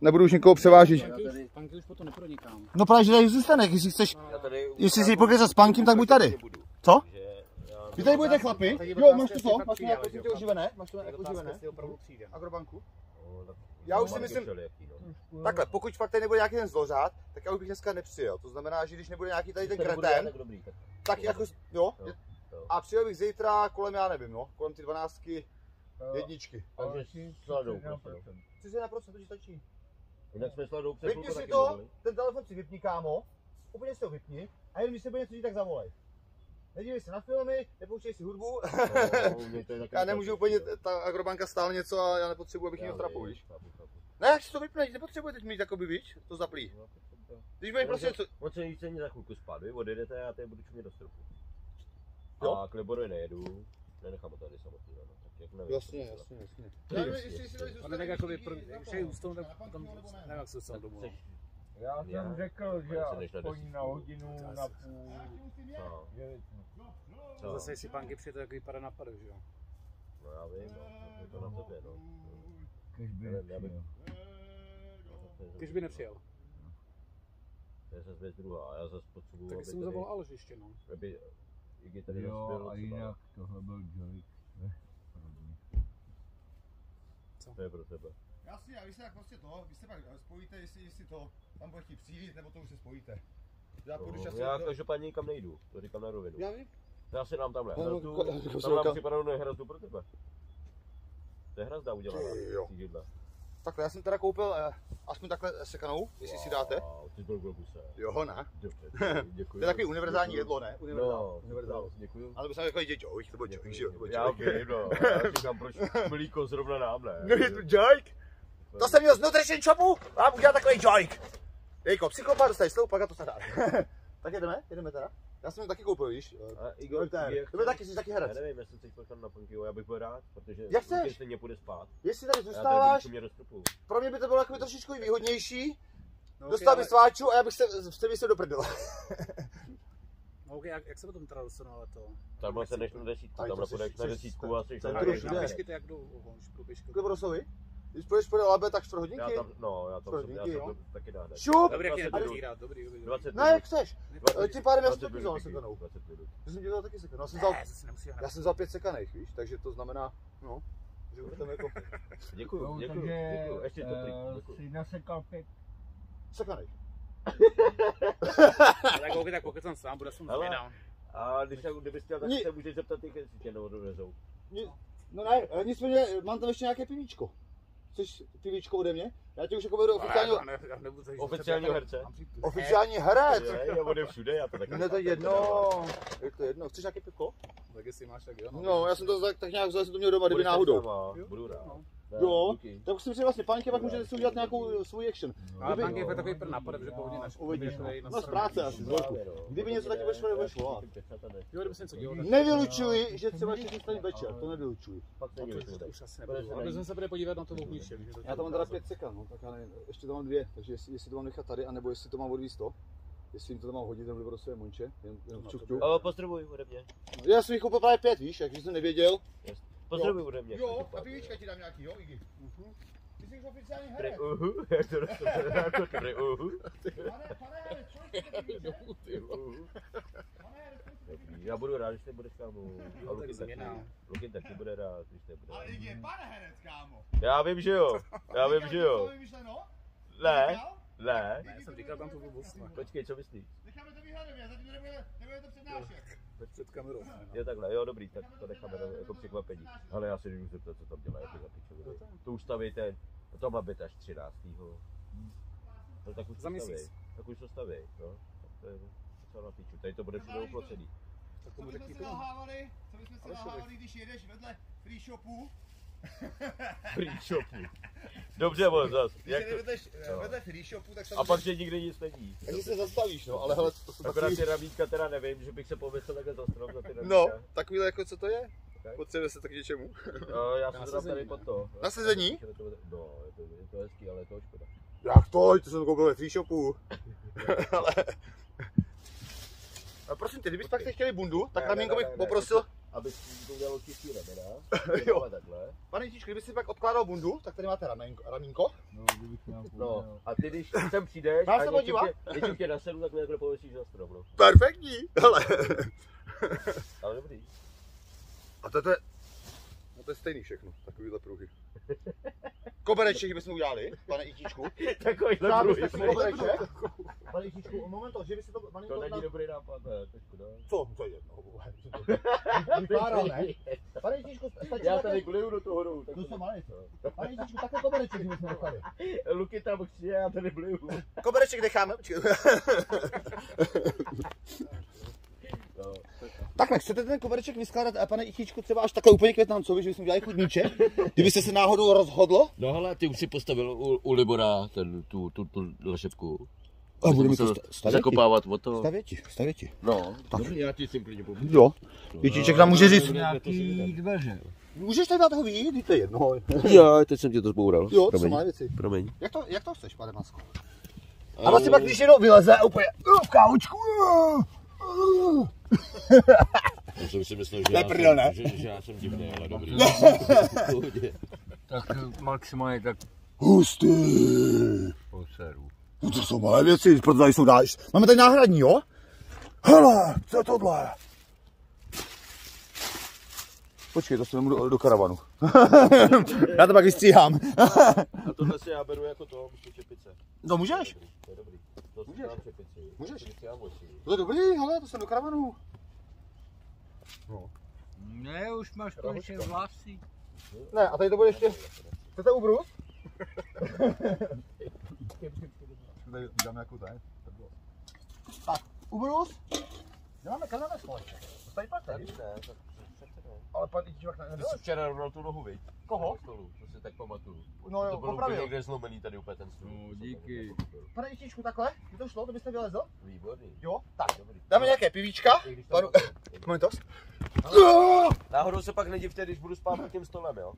nebudu už někoho převážet. Panky už, panky už potom nepronikám. No právě, že tady zůstane, jestli chceš, jestli si pokecat s pankem, tak buď tady. Co? Vy tady budete chlapi? Jo, máš tu co? Máš nějakou přijde, tě oživené? Máš tu nějakou Otázka, oživené? Agrobanku? No, tak- Já už si myslím, no. takhle, pokud fakt tady nebude nějaký ten zlořád, tak já už bych dneska nepřijel. To znamená, že když nebude nějaký tady ten To kretén, tak jako, jo, a přijel bych zítra kolem, já nevím, no, kolem ty 12, Jedničky. Takže sladou prostě. 31% to ti stačí. Jinak jsme sladou přes Vypni si taky to, mluvili. ten telefon si vypni, kámo. Úplně si ho vypni. A jenom když se bude něco dít, tak zavolej. Nedívej se na filmy, nepouštěj si hudbu. No, Já nemůžu úplně, ta agrobanka stále něco a já nepotřebuji, abych Já měl trapu, víš? Ne, jak si to vypne, nepotřebuje teď mít jakoby, víš, to zaplý. No, Když budeš prostě něco, On se chce za chvilku spát, vy odjedete a já tady budu čumět do stropu. Jo. A k Liborovi nejedu, nenechám ho tady samotný, no, tak jak nevím. Jasně, jasně, jasně. Ale tak jako přeji ústou, tak potom nevím, jak se dostal domů. no. Já Já? jsem řekl, že aspoň na hodinu, na půl, No, že co? Zase si pánky přijde, tak vypadá na padu, že jo? No já vím, no, je to na tebe, no. když by Nevím, já bych- nepřijel. Když by nepřijel. To je zase věc druhá, já zase potřebuju, Tak aby jsem zavolal Aleš ještě, no. aby, Iggy tady Jo, a jinak tohle byl Jolik. To je pro tebe. Jasně, a vy se tak prostě to, vy se pak spojíte, jestli, jestli to tam bude chtít přijít, nebo to už se spojíte. Já půjdu No, časem. já každopádně nikam nejdu, to říkám na rovinu. Já vím. Já si dám tamhle No, hrazdu, ko- ko- tam mám ko- připravenou hrazdu pro tebe. To je hrazda udělaná, Jo. ty židle. Takhle, já jsem teda koupil eh, aspoň takhle sekanou, jestli si dáte. Wow, ty byl globuse. Jo, ne. Dobře, děkuji. To je takový univerzální Děkuji. jedlo, ne? Univerzál. No, univerzál. děkuji. Ale to jsem takový děťových, to byl děťových, že jo? Já vím, no. Já říkám, proč mlíko zrovna nám, ne? No je to joik. To jsem měl z nutrition shopu, mám udělat takový joik. Jejko, psychopat, dostaneš slovo, pak a to se dá. tak jedeme, jedeme teda. Já jsem taky koupil, víš. A Igor, Ten. jak To byl chceš? taky, jsi taky Já herec. nevím, jestli chceš počkat na punky, já bych byl rád, protože Jak chceš? Stejně půjde spát. Jestli tady já zůstáváš, budu mě pro mě by to bylo jako trošičku výhodnější. No, Dostal okay, bych sváču a já bych se, se mi se do prdela. No, okay, jak, jak se potom teda dostanu, ale to... Tam se než na desítku, Tady tam půjdeš na desítku a jsi to je tam to jak jdou, pěšky. Klebrosovi? Když půjdeš po Labe, tak čtvrt Já hodinky. tam, no, já tam Čtvrt jsem, já jsem to taky dádat. Šup! Dobrý, jak je 20 nebudu minut. hrát, dobrý, dobrý. 20 Ne, jak chceš. 20 Tím pádem já jsem 20 taky minut, vzal sekanou. 20 minut. Já jsem dělal taky sekanou. Já jsem vzal, já jsem vzal pět sekaných, víš, takže to znamená, no, že už tam jako Děkuju, No, děkuju, takže děkuju, ještě to prý, eh, děkuju. si nasekal pět. sekaných. Tak ok, tak pokud jsem sám, bude jsem zvědav. A když tak, kdybys chtěl, tak se můžeš zeptat, jak jestli tě neodvezou. No ne, eh, nicméně mám tam ještě nějaké pivíčko. Chceš pivíčko ode mě? Já tě už jako vedu oficiálního, Já ne- já nebudu tady- Oficiálního herce? Oficiální herec. Je, já budem všude, já to taky. Mně to jedno, je to jedno. Chceš nějaké pivko? Tak jestli máš, tak jo. No, já jsem to tak, tak nějak vzal, jsem to měl doma, kdyby náhodou. tak. Budu rád. No. Jo, tak už si vlastně panky, pak můžete si udělat nějakou svůj action. Ale Kdyby- tanky je takový prd nápad, že pohodně naš. Uvidíš, no. na No z práce asi, z velku. Kdyby něco taky vešlo, nebo šlo. Jo, kdyby se něco dělo, tak Nevylučuji, že třeba všichni staní večer, to nevylučuji. Fakt to, to, vyšlo. to už asi se Ale najít. jsem se bude podívat na to vouchniště. Já tam mám teda pět sekan, no, tak já nevím, ještě tam mám dvě, takže jestli, jestli to mám nechat tady, anebo jestli to mám odvízt to. Jestli jim to tam mám hodit, nebo do své monče, jen, jen No, čuk, to čuk. O, mě. No, Já jsem jich koupil právě pět, víš, jak jsem nevěděl. Pozdravuj ode mě. ti dám nějaký, jo, Iggy. Ty jsi už oficiální Pre uhu, jak to dostane, jako pre uhu. Pane, pane herec, Ty uhu. Dobrý, Já budu rád, když ty budeš kámo. A Luky taky. Luky taky bude rád, když ty bude rád. Iggy, pane herec, kámo. Já vím, že jo. Já vím, že jo. Ne, ne. Ne, jsem říkal tam blbost. no. Počkej, co myslíš? Necháme to vyhledově, zatím to nebude, nebude to přednášet. Před kamerou. Jo takhle, jo dobrý, tak to necháme jako překvapení. Ale já se jdu zeptat, co tam dělá, jako za pičoviny. To už staví ten, to má být až 13. No tak už Za to měsíc. staví, tak už to staví, no. Tak to je docela na piču, tady to bude všude uplocený. Tak Co bychom si to. nalhávali, co bychom si Ale nalhávali, když jedeš vedle free shopu, Free shopu. Dobře, moc zas. když Jak to? vedle, No. vedle free shopu, tak A pak, že nikdy nic není. Takže se zastavíš, no, ale hele, to jsou Akorát takový, ty ramítka teda nevím, že bych se pomyslel takhle za strom na ty ramítka. no, takový jako co to je? Tak. Potřebuje se to k něčemu. No, já jsem Nasazení, tady pod to. Nasazení? No, je to, je to hezký, ale je to škoda. Jak to? To jsem koupil ve free shopu. ale... A prosím tě, kdybys pak teď chtěli bundu, tak Ramínko ne, bych poprosil, Abych to udělal čistý ramena. Jo. Takhle. pane Jitíčku, kdyby si pak odkládal bundu, tak tady máte ramínko. ramínko. No, kdybych měl No, a ty když sem přijdeš Mám a se podívat? tě, něčím tě nasedu, tak mě takhle pověsíš na strom, no. Perfektní, hele. Ale dobrý. A to je, No to je stejný všechno, takovýhle pruhy. Kobereček bychom udělali, pane Itíčku. Takovýhle kobereček. Pane Itíčku, moment, že by si to... Pane, To není dobrý nápad, ne, trošku, no. Co? To je jedno. Vykládal, ne? Pane Itíčku, stačí Já tady gluju do toho hru. To jsem malý, co? Pane Itíčku, takhle kobereček, bychom nechali. Luky tam je, já tady bluju. Kobereček necháme, počkej. No, Takhle, chcete ten kobereček vyskládat, a pane Ichíčku, třeba až takhle úplně k Větnamcovi, že bychom udělali chodníček? Kdybyste se náhodou rozhodlo? no hele, ty už si postavil u, u Libora ten, tu, tu, tu leševku. A budeme to Musel sta- stavěti. zakopávat o to. Stavěti, stavěti. No, dobrý, já ti s tím klidně pomůžu. Jo. Ichíček nám může říct. Nějaký dveře. Můžeš tady dát toho vyjít, to je jedno. Jo, teď jsem ti to zboural. Jo, to jsou malé věci. Promiň. Jak to, jak to chceš, pane Masko? A vlastně pak, když jenom vyleze a úplně, "Uh, v kávočku, uh, uh." Já jsem si myslel, že, je já, jsem, ne? že, že já jsem divný, ale dobrý. Tak maximálně tak Hustý. po seru. No to jsou malé věci, proto tady jsou dáš. Máme tady náhradní, jo? Hele, co je tohle? Počkej, to si vemu do, do karavanu. Já to pak vystříhám. A tohle si já beru jako to, místo čepice. No můžeš? To je dobrý. To Můžeš. Můžeš. To je dobrý, hele, to jsem do karavanu. Ne, už máš konečně vlasy. Ne, a tady to bude ještě... Chcete ubrus? Tady dáme jako ten. Tak, ubrus. Děláme. To tady pak Tady ne, tak přece ne. Ale pan Ičivak ne, Ty jsi včera rovnal tu nohu, viď? Koho? Na stolu, to si tak pamatuju. No jo, to bylo úplně někde zlomený tady úplně ten stůl. No, To díky. Pane Ičičku, takhle? By to šlo, to byste vylezl? Výborný. Jo, tak. Dobrý. Dáme nějaké pivíčka? Panu... Momentos. Náhodou se pak nedivte, když budu spát pod tím stolem, jo?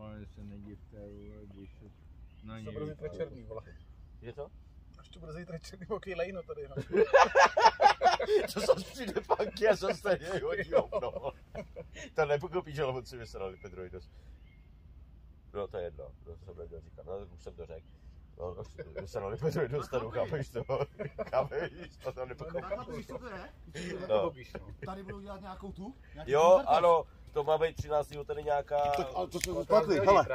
Ale se nedivte, vole, když se na To něj bude zítra černý, vole. Je to? To bude zítra černý oky lejno tady, no. Co se přijde panky a co se děje hodí hovno. To nepokopíš, ale on si vysral Pedroidos. No to je jedno, no, to jsem neměl říkat, no už jsem to řekl. No, vysral Pedroidos tady, chápeš to? Chápeš, to tam nepokopíš. víš, co to je? No. No. Tady budou dělat nějakou tu? Nějaký Jo, koncert? ano, to má být 13. tady nějaká... Tak, ale to jsme se To spletli, je hele,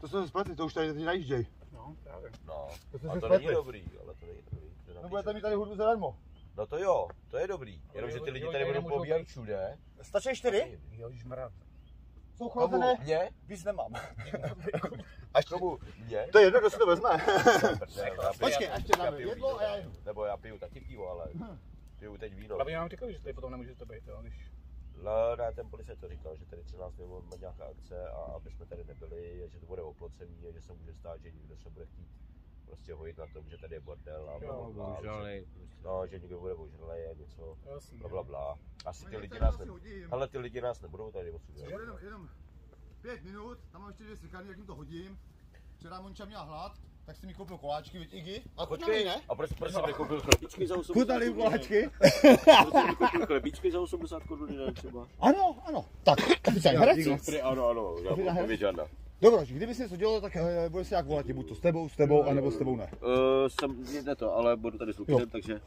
to jsme se spletli, to už tady najížděj. No, právě. No, To a to není dobrý, ale to není dobrý. To No budete mít tady hudbu zadarmo. No to jo, to je dobrý. Jenomže ty lidi tady budou pobíhat všude. Stačí čtyři? Jo, mrad. Jsou chlazené? Mně? Víc nemám. Až komu? Mně? To je jedno, kdo si to vezme. Já Počkej, až tě já dáme víno, a já. Nebo já piju taky pivo, ale piju teď víno. Hlavně vám říkali, že tady potom nemůžete být, jo, když... No, ne, ten policajt to říkal, že tady 13 nebo má nějaká akce a aby jsme tady nebyli, že to bude oplocený a že se může stát, že někdo se bude chtít prostě hojit na tom, že tady je bordel a bla, bla, No, bla, bohužel, No, že někdo bude ožralej a něco, Jasný. bla, bla, bla. Asi ty lidi nás ne... Ale ty lidi nás nebudou tady odsuzovat. Jenom, jenom pět minut, tam mám ještě dvě strkany, jak jim to hodím. Včera Monča měla hlad, tak si mi koupil koláčky, viď Iggy? A Počkej, ne? a proč, proč jsi nekoupil chlebíčky za 80 Chutnali jim koláčky? Proč jsi nekoupil chlebíčky za 80 korun, ne třeba? Ano, ano. Tak, oficiální herec. Ano, ano, já mám žádná. Dobro, kdyby si něco dělal, tak eh, bude se jak volat, buď to s tebou, s tebou, anebo s tebou ne. Uh, jsem, jde to, ale budu tady s Lukinem, takže...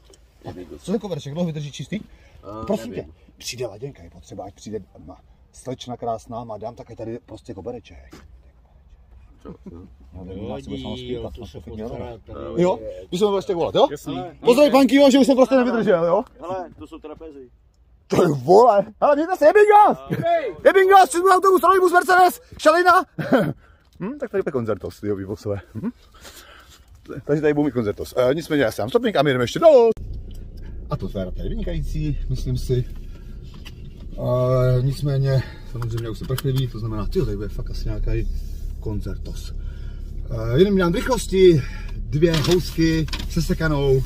Co ten koverček, dlouho vydrží čistý? Uh, Prosím tě, přijde laděnka, je potřeba, ať přijde ma, slečna krásná, madam, tak je tady prostě kobereček. No, bude zpívat, to no, se to mělo. postará tady. Jo, když jsem vlastně volat, jo? Jasný. Pozdrav panky, že už jsem prostě nevydržel, jo? Hele, to jsou trapezy. To je vole, hele, mějte se, jebingas! Jebingas, před autobus, trolejbus, Mercedes, šalina! hm, tak tady je koncertos, ty vývozové. Hm? Takže tady budou mít koncertos. E, nicméně já jsem stopník a my jdeme ještě dolů. Atmosféra tady je vynikající, myslím si. E, nicméně, samozřejmě už se prchlivý, to znamená, ty tady bude fakt asi nějaký koncertos. E, jenom dělám rychlosti, dvě housky se sekanou,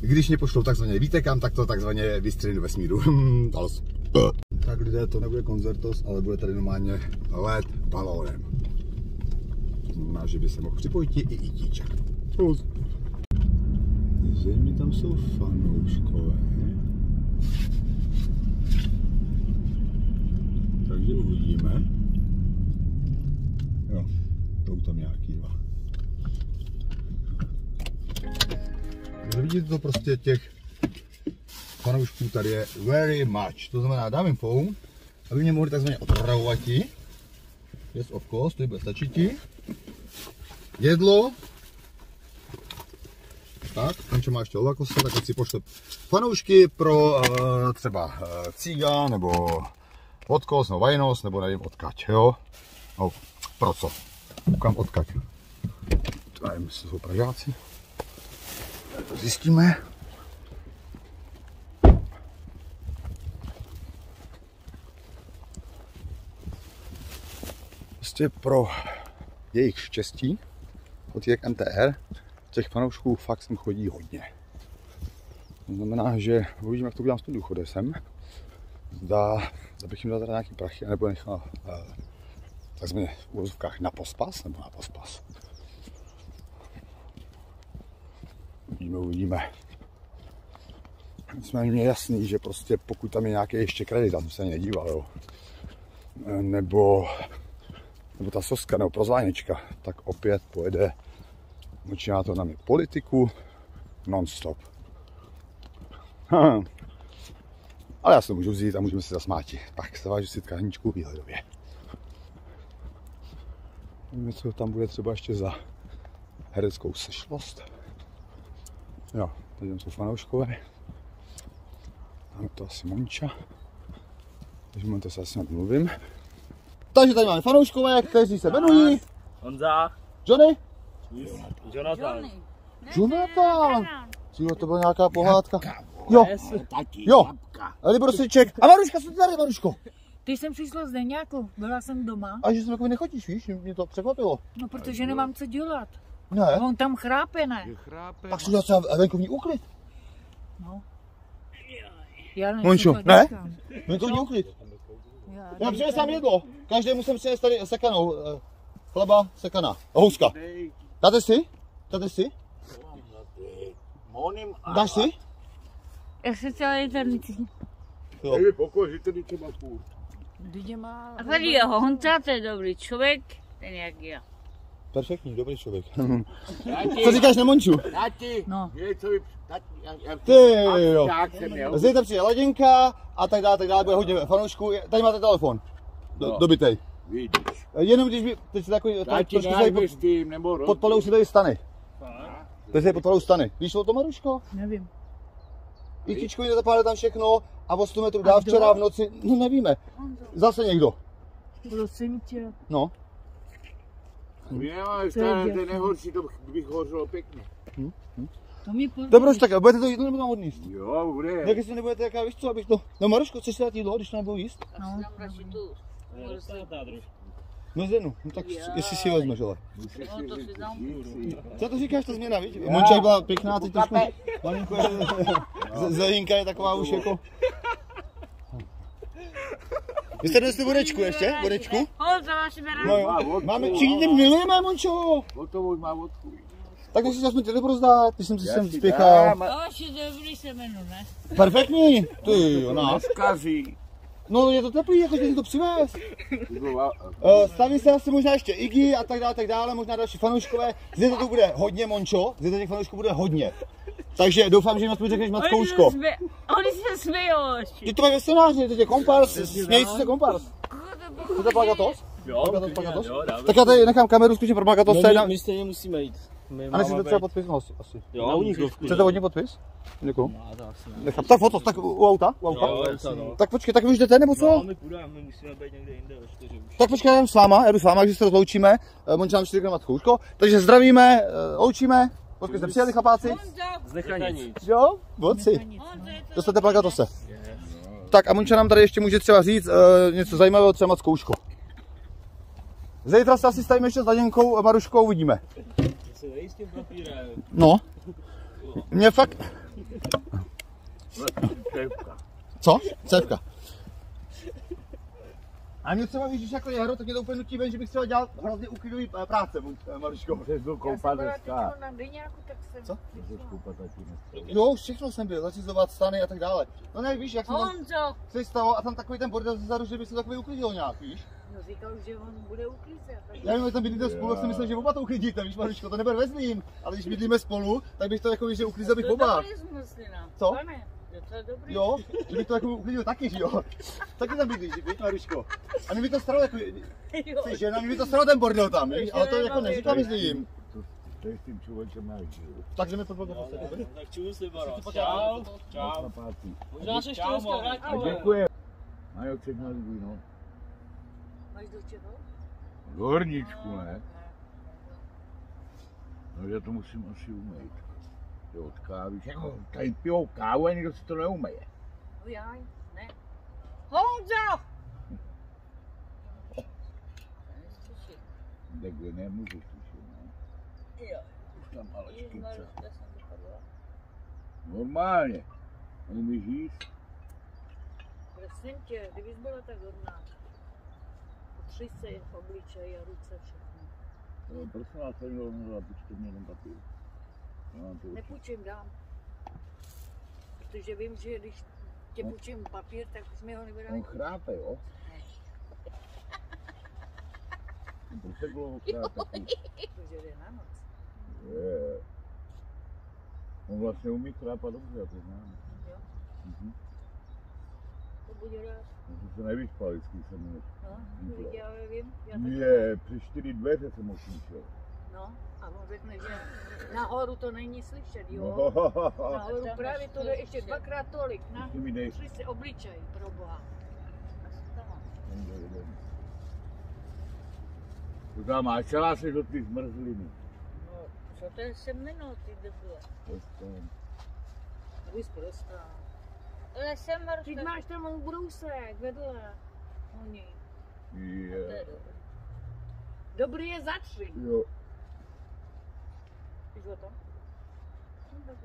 když mě pošlou takzvaně víte kam, tak to takzvaně vystřelím do vesmíru. Hm, Talos. Tak lidé, to nebude koncertos, ale bude tady normálně let balónem. Znamená, že by se mohl připojit i itíček. Plus. Tam jsou fanouškové. Takže uvidíme. Jsou tam nějaký dva. Takže vidíte to prostě těch fanoušků tady je very much. To znamená, dám jim phone, aby mě mohli takzvaně otravovat ti. Yes, of course, to bude stačit ti. Jedlo. Tak, ten, čo má ještě olakosa, tak si pošle fanoušky pro uh, třeba uh, cíga, nebo odkos, nebo vajnos, nebo nevím odkaď, jo? No, pro co? Koukám odkaď. To nevím, jestli jsou Pražáci. To zjistíme. Prostě pro jejich štěstí od těch MTR těch fanoušků fakt sem chodí hodně. To znamená, že uvidíme, jak to udělám s tím důchodem. Zda, zda bych jim dal teda nějaký prachy, nebo nechal eh, takzvaně v úvozovkách na pospas, nebo na pospas. Uvidíme, uvidíme. Nicméně mě jasný, že prostě pokud tam je nějaký ještě kredit, tam se nedíval, jo. Nebo, nebo ta soska, nebo prozvánečka, tak opět pojede Začíná to na mě politiku non-stop. Ale já se můžu vzít a můžeme si zasmáti. Tak, zavážu si tkaničku výhledově. Nevím, co tam bude třeba ještě za hereckou sešlost. Jo, tady jsou fanouškové. Máme to asi Monča. Takže moment se asi mluvím. Takže tady máme fanouškové, kteří se jmenují Honza. Johnny, Jonathan. Jonathan. Cílo, to byla nějaká pohádka. Jo, jo. Librosiček. A Maruška, co ty tady, Maruško? Ty jsem přišla z Deňáku, byla jsem doma, A že jsem takový nechodíš, víš, mě to překvapilo. no protože nemám co dělat. Ne, On tam chrápe, ne? tak si udělal třeba venkovní úklid. No. Já ne, Mončo, to ne? Venkovní úklid. Já, Já přines nám jdlo. Každému jsem přines tady sekanou. eh, Chleba, sekaná. A houska. Dáte si? Dáte si? Dáš si? Já se celý ten... Jo. Dítě má... A tady je Honza, to je dobrý člověk, ten jak já. Perfektní, dobrý člověk. Co říkáš na Monču? Tati, No. Ty jo. Zítra přijde ladinka a tak dále, tak dále, bude hodně fanoušků. Tady máte telefon. Do, No. dobitej. Vidíš. Jenom když by, teď si takový, tak trošku tady pod, nebo pod palou si tady stany. Teď si pod palou stany. Víš o tom, Maruško? Nevím. Ištičku jde zapálit tam všechno a o 100 metrů dál včera v noci, no nevíme. Zase někdo. Prosím tě. No. Já, To je ten, nejhorší, to bych hořelo pěkně. To mi podíš. Tak budete to jídlo nebo tam odníst? Jo, bude. Jak jestli nebudete, jaká víš co, abych to... No Maruško, chceš si dát jídlo, když to nebudu jíst? No, No zenu, no tak jestli si vezmeš, ale. No to si dám. Co to říkáš, ta změna, víš? Monča byla pěkná, teď trošku malinko zelinka je taková už jako... Vy jste dnesli vodečku ještě? Vodečku? Honza, máš mi No jo. Máme, všichni milujeme, Mončo. Už má vodku. Tak když si jsme chtěli rozdát, když jsem si sem spěchal. To je dobrý semeno, ne? Perfektní. Ty jo, nás. No je to teplý, jako když to přivez. No, Uh, staví se asi možná ještě Iggy a tak dále, tak dále, možná další fanouškové. Zde to bude hodně, Mončo, zde těch fanoušků bude hodně. Takže doufám, že jim aspoň řekneš sme- Oni se smějou ještě. Ty to máš ve scénáři, teď je kompars, směj si se kompars. To je plagatos? Jo, Plagatos, plagatos? jo, dávej. Tak já tady nechám kameru skutečně pro plagatos, tady No, my, my stejně musíme jít. My A nesli to třeba být- podpis, no, asi. asi. Jo, na uníkovku. Chcete hodně podpis? Děkuju. No, to asi ne. Nechám. Tak foto, tak u auta? U auta? Jo, to no. Tak počkej, tak vy už jdete, nebo co? No, my půjdeme, my musíme být někde jinde ve čtyři už. Tak počkej, já jdu s váma, já jdu s váma, když se rozloučíme. Eh, Monča nám 4 km chůžko. Takže zdravíme, eh, loučíme. Počkej, jste přijeli chlapáci? Z Nechanic. Jo? To Dostanete plakatose. Tak a Monča nám tady ještě může třeba říct uh, něco zajímavého, třeba mat zkoušku. Zítra se asi stavíme ještě s Laděnkou a Maruškou, uvidíme. Se dej s tím papírem. No. Mě fakt... Co? Cévka. A mě třeba, když jako je hro, tak mě to úplně nutí ven, že bych třeba dělal hrozně uklidový eh, práce, eh, Maruško. Přes byl Já jsem koupat byla dneska. teď na Deňáku, tak jsem... Co? Můžeš koupat taky dneska. Jo, všechno jsem byl, zařizovat stany a tak dále. No ne, víš, jak jsem tam se stalo a tam takový ten bordel zezadu, že by se takový uklidil nějak, víš? No říkal, že on bude uklízet. tak- Já nevím, tam bydlíte spolu, tak si myslím, že oba to uklidíte, víš, Maruško, to neber vezmím, ale když bydlíme spolu, tak bych to jako víš, že uklidil bych To oba. dobrý. Co? Pane, Docela dobrý. Jo, že bych to jako uklidil taky, že jo. Taky tam bydlíš, víš, Maruško. A mě by to stralo jako, Jo. jsi žena, mě by to stralo ten bordel tam, víš, ale to jako neříkám, že jim. To je s tím člověkem nájít, Takže mi to bylo prostě. Tak čuju si, Baro. Čau. Čau. Na. Možná se ještě Čau, dneska vrátíme. A děkuji. Majo všechno lidí, no. Máš do čeho? Horničku, ne? No, že to musím asi umýt. Jo, od kávy. Jako, tady pijou kávu a nikdo si to neumeje. No jaj, ne. Honzo! Takhle nemůžu slyšet, ne? Jo. Už tam ale dopadla. Normálně. Umíš jíst? Prosím tě, kdybys byla tak hodná. V obličeji a ruce všechno. No, prosím vás, tady rovnou zapičte mě ten papír. Nepůjčím dám. Protože vím, že když tě No. půjčím papír, tak už mi ho nebude On chrápe, jo? Proč tak dlouho chrápe? protože jde na noc. Je. On vlastně umí chrápat dobře, já to znám. Jo. Mhm. To. Já jsem se nevyspal, vždycky jsem mu... No, to já vím. Já taky Je, přes čtyři dveře jsem ho slyšel. No, a on řekne, že nahoru to není slyšet, jo? No, Nahoru právě to jde ještě dvakrát tolik. Na, Ještě mi dej. Tři si obličej, pro boha. To tam máš, celá se do ty zmrzliny. No, co to je semeno, ty debile? To je tam. Buď prostá. Ale jsem Ty Maruška. máš tam brousek vedle. Oni. Je dobrý. Je za tři. Jo. Víš o tom? Tak.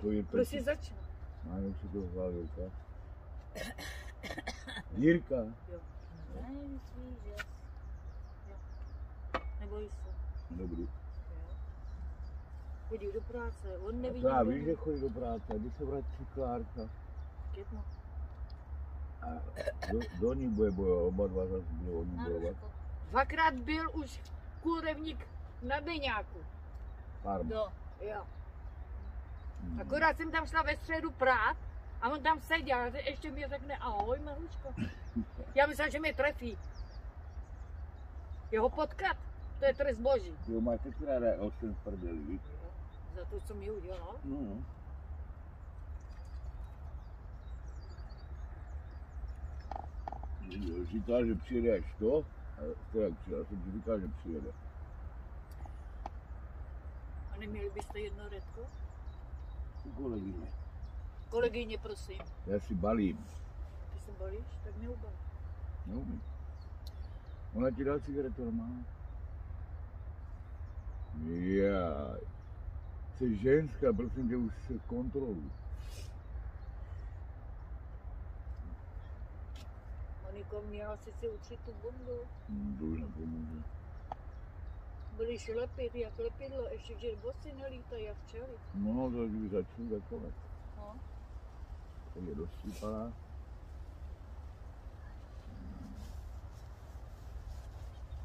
To je pěkný. začne? Máš si to vzal, Jirka. Jirka. Nejvíc víš, Neboj se. Dobrý. Jo. Chodí do práce, on A nevidí. já mu- že chodí do práce, kdy se vrací Klárka. Květno. A do, do ní bude bojovat, oba dva zase budou o ní bojovat. Dvakrát byl už kůrevník na Deňáku. Farma. No, Jo. Hmm. Akorát jsem tam šla ve středu prát a on tam seděl a ještě mi řekne ahoj Maruško. Já myslím, že mě trefí. Jeho potkat, to je trest boží. Máš taky ráda osm v prdeli, víš? Za to, co mi udělal. No, no. Říká, že přijede až to, a to jak přijel, jsem ti říkal, že přijede. A neměli byste jedno redko? Tu kolegyně. Kolegyně, prosím. Já si balím. Ty se balíš, tak neubal. Neumím. Ona ti dá cigaretu normálně. Jaj. Jsi ženská, prosím tě, už se kontroluj. Moniko měla si si utřít tu bundu. To už nepomůže. Byli šlepit, jak lepidlo, ještě že bosy nelítají jak včely. No, to už začnu takové. No. To je dost vypadá.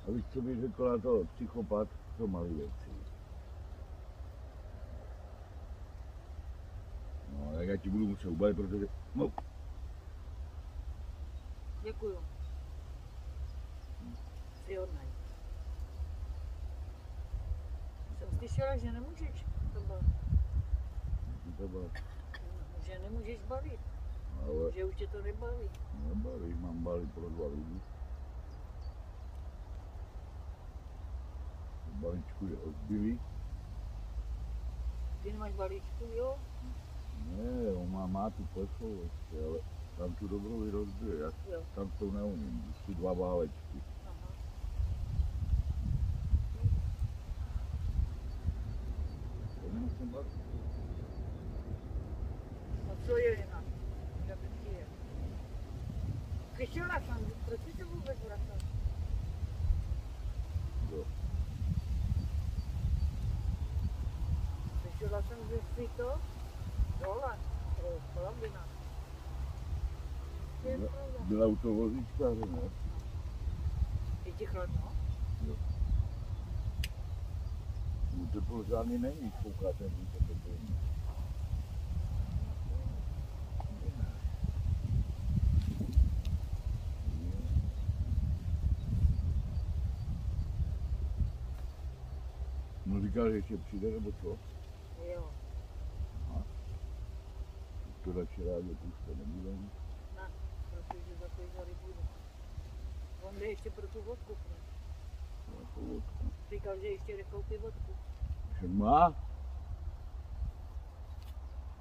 A víš, co by řekl na to psychopat, to malé věci. Tak já ti budu muset ubalit, protože... No, Děkuju. Jsi hodnej. Jsem slyšela, že nemůžeš to balit. to bylo... Že nemůžeš balit. Ale Že už tě to nebaví. nebalí, mám balí pro dva lidi. Balíčku je odbylý. Ty nemáš balíčku, jo? Ne, on má, má tu plechou ještě, ale tam tu dobrou i rozbije. Já Jo. tam to neumím, vždycky dva válečky. Aha. A co je jinak? Slyšela jsem, proč jsi to vůbec vracel? Slyšela jsem, že jsi to dole, Byla u toho vozíčka, že ne? Pětikrát, no? Jo. No, to byl žádný není, koukáte, víte, to bylo. No říkal, že ještě přijde nebo co? To radši rádi pustit nebudem. protože za to za rybu. On jde ještě pro tu vodku. prý. Jako vodku. Říkal, že ještě jde koupit vodku. Že má?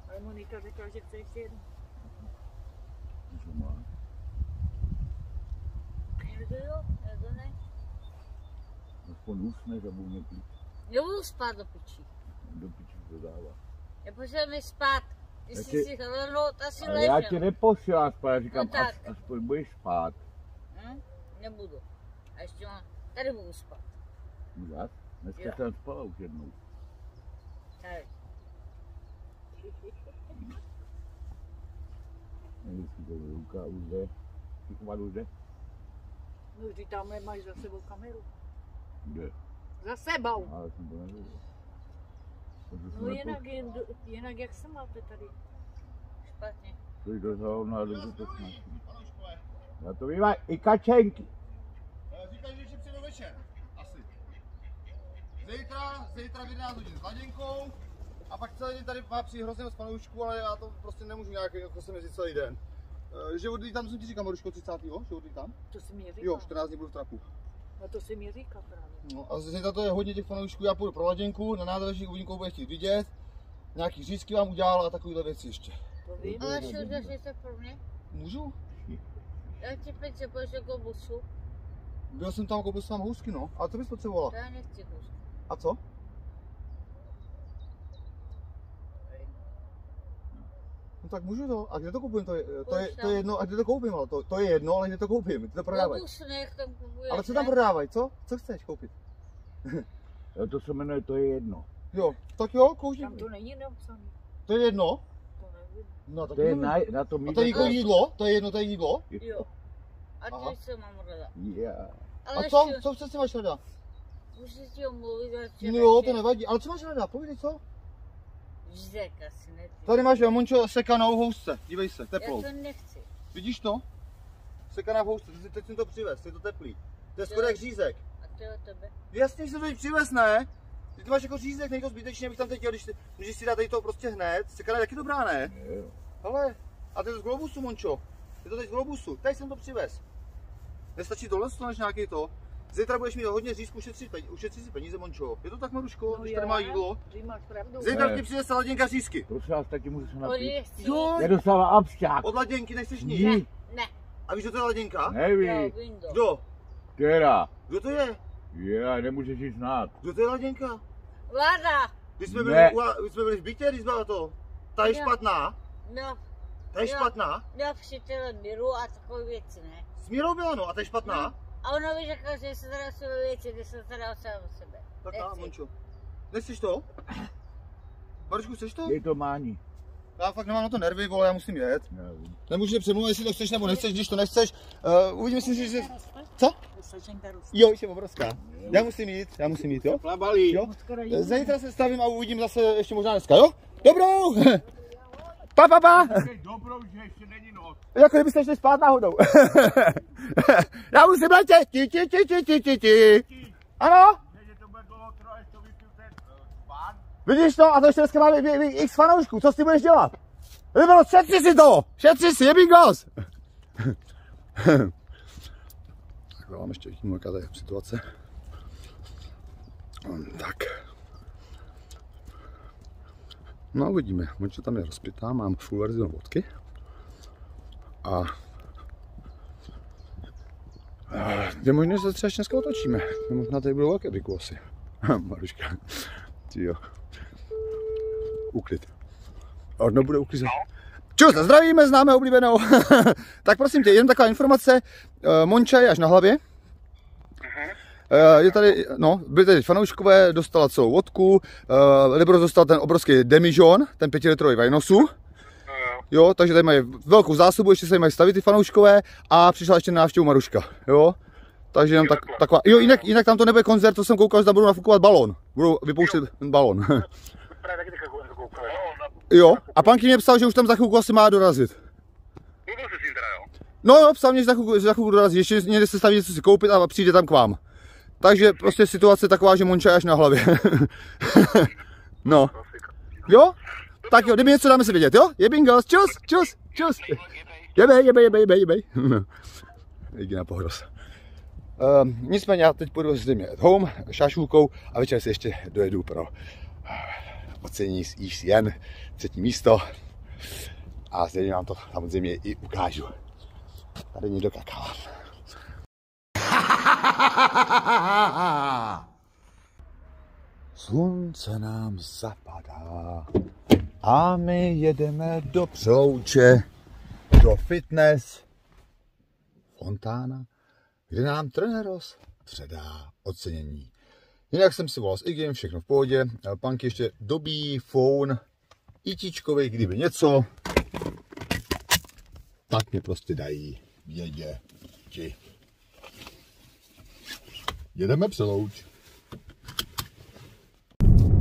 Ale Monika řekla, že chce ještě jednu. Že má. Jo, je to ne. Aspoň usne, že bude klid. Nebudu spát do piči. Do piči to dává. Spát. Já jsi ti- si hlenout asi Ale já tě ležel. nepošel aspoň, já říkám, No tak. as, aspoň budeš spát. Hm? Nebudu. A ještě mám, tady budu spát. Můžeš? Dneska Jo. jsem spala už jednou. Tady. Vždycky to ruka už jde. Chytovat už jde? No, ty tam máš za sebou kameru. Jde. Za sebou. Ale jsem to nevěděl. Proto jsem No jinak, jen, jinak jak se máte tady? Špatně. Stojí do zónu a dobře to snaží. Já to vím, i kačenky. Říkají, že ještě přijdu večer. Asi. Zítra, zítra v 11 hodin s Laděnkou. A pak celý den tady má přijít hrozně moc panoušků, ale já to prostě nemůžu nějak jako se mezi celý den. Eh, Že odlítám, jsem ti říkal, Maruško, 30. že odlítám? To si mi říkal. Jo, 14 dní budu v traku. No to si mi říkal právě. No a zítra to je hodně těch fanoušků, já půjdu pro Laděnku, na nádraží uvidím, bude chtít vidět. Nějaký řízky vám udělal a takovýhle věci ještě. To vím. Ale že to pro mě. Můžu? Já ti peču pojď jako busu. Byl jsem tam, koupil jsem tam housky, no. Ale co bys potřebovala? To já nechci kus. A co? No tak můžu to. A kde to koupím? To je, to je, to je jedno, a kde to koupím? Ale to, to je jedno, ale kde to koupím? Ty to No prodávají. bus nech tam kupuje. Ale co tam prodávají, co? Co chceš koupit? Jo, to se jmenuje, to je jedno. Jo, tak jo, koupím. Tam to není napsané. To je jedno? To nevím. No, tak To je na, na tom A to je jako jídlo? To je jedno, to je jídlo? Jo. A Aha. ty se mám rada. Yeah. A co? šu- Co přesně máš rada? Můžu ti omluvit, ale No jo, to nevadí. Ale co máš rada? Povídej co? Ždek asi ne. Tady máš, jo, Mončo, sekanou housce. Dívej se, Já teplou. to nechci. Vidíš to? Sekaná v housce, teď- teď jsem to přivez, je to teplý. To je skoro jak řízek. A to je o tebe. Jasně, že jsem to teď přivez, ne? Ty to máš jako řízek, není to zbytečně, abych tam teď jel, když, když si dá tady to prostě hned. Sekaná je taky dobrá, ne? Jo. Ale, a to je z Globusu, Mončo. Je to teď z Globusu, tady jsem to přivez. Nestačí tohle, to než nějaký to. Zítra budeš mít hodně řízku, ušetřit, peníze, ušetřit si peníze, Mončo. Je to tak, Maruško, No když je. tady má jídlo? Ty máš pravdu. Zítra Ne. ti přijde saladinka řízky. Prosím vás, taky můžu se napít. Jo, Nedostává abšťák. od laděnky nechceš nic. Ní, Ne. A víš, že to je laděnka? Jo, neví. Kdo? Teda. Kdo to je? Já nemůžeš jít znát. Kdo to je laděnka? Vláda. Když jsme byli, Ne. u- když jsme byli v bytě, když byla to. Ta je Jo. špatná. No, Ta je Jo. špatná. měl přítel Miru a takové věci, ne? S Mírou byla no, a ta je špatná. A ono mi řekl, že se teda své věci, že se teda sám o sebe. Tak a, Nechci. Mončo. Nechceš to? Marušku, chceš to? Je to mání. Já fakt nemám na to nervy, vole, já musím jet. Nevím. Nemůžu tě přemluvit, jestli to chceš nebo nechceš, když to nechceš. Uh, uvidíme si, že... Co? Jo, už je obrovská. Já musím jít, já musím jít, jo? Plabalí. Jo? Zítra se stavím a uvidím zase ještě možná dneska, jo? Dobrou! Pa, pa, pa! Dobrou, že ještě není noc. Jako kdybyste šli spát náhodou. Já musím letět. Ti, ti, ti, ti, ti, ti, ti. Ano? Vidíš to? A to ještě dneska máme x fanoušků. Co s tím budeš dělat? Libero, šetři si to! Šetři si, je bingos! tak vám ještě vidím, jaká situace. Hm, Tak. No uvidíme, Mončo tam je rozpitá, mám full verzi vodky. A a je možné, že se třeba dneska otočíme. Možná tady budou velké biku asi. Maruška. Ty jo. Uklid. A odno bude uklizet. Čus, zdravíme, známe oblíbenou. tak prosím tě, jen taková informace. Eh, Monča je až na hlavě. Eh, Je tady, no, byli tady fanouškové, dostala celou vodku, uh, Libros dostal ten obrovský demižon, ten pětilitrový vajnosu. Jo, takže tady mají velkou zásobu, ještě se mají stavit ty fanouškové a přišla ještě na návštěvu Maruška, jo. Takže jenom tak, taková, jo, jinak, jinak tam to nebude koncert, to jsem koukal, že tam budou nafukovat balón. Budou vypouštět balón. Právě taky tak koukal. jo, a panky mě psal, že už tam za chvilku asi má dorazit. No jo, psal mě, že za chvilku, že za chvilku dorazí, ještě někde se staví něco si koupit a přijde tam k vám. Takže prostě situace taková, že Monča je až na hlavě. no. Jo? Tak jo, kdyby něco dáme si vědět, jo? Je bingo, čus, čus, čus. Jebej, jebej, jebej, jebej, jebej. No. Jdi na pohros. Um, nicméně já teď půjdu s at home, šašůlkou a večer si ještě dojedu pro ocenění z ECN, třetí místo. A stejně vám to samozřejmě i ukážu. Tady někdo kakává. Slunce nám zapadá a my jedeme do Přelouče, do fitness Fontána, kde nám trenéros předá ocenění. Jinak jsem si volal s Igim, všechno v pohodě. Panky ještě dobí phone Itíčkovi, kdyby něco, tak mě prostě dají vědět. Jedeme přelouč.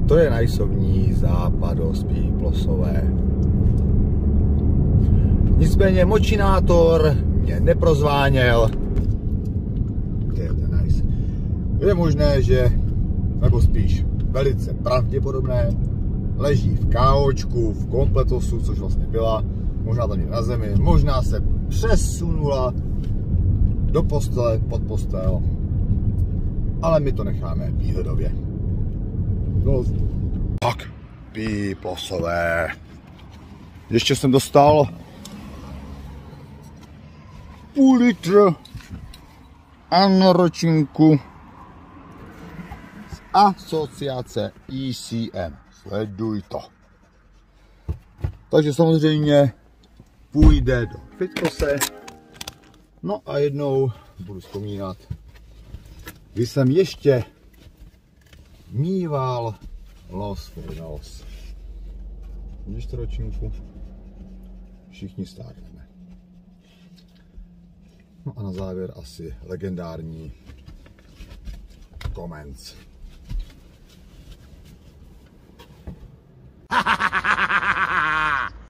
To je najsovní západospí plosové. Nicméně močinátor mě neprozváněl. Je to nice. Je možné, že, nebo spíš velice pravděpodobné, leží v káočku, v kompletosu, což vlastně byla, možná tam na zemi, možná se přesunula do postele, pod postel, ale my to necháme výhledově. No, tak, píplosové. Ještě jsem dostal půl litr anoročinku z asociace ECM. Sleduj to. Takže samozřejmě půjde do fitnesse. No a jednou budu vzpomínat, když jsem ještě mýval los for los. Vidíš to ročníku? Všichni stárneme. No a na závěr asi legendární komenc. Ha ha ha ha!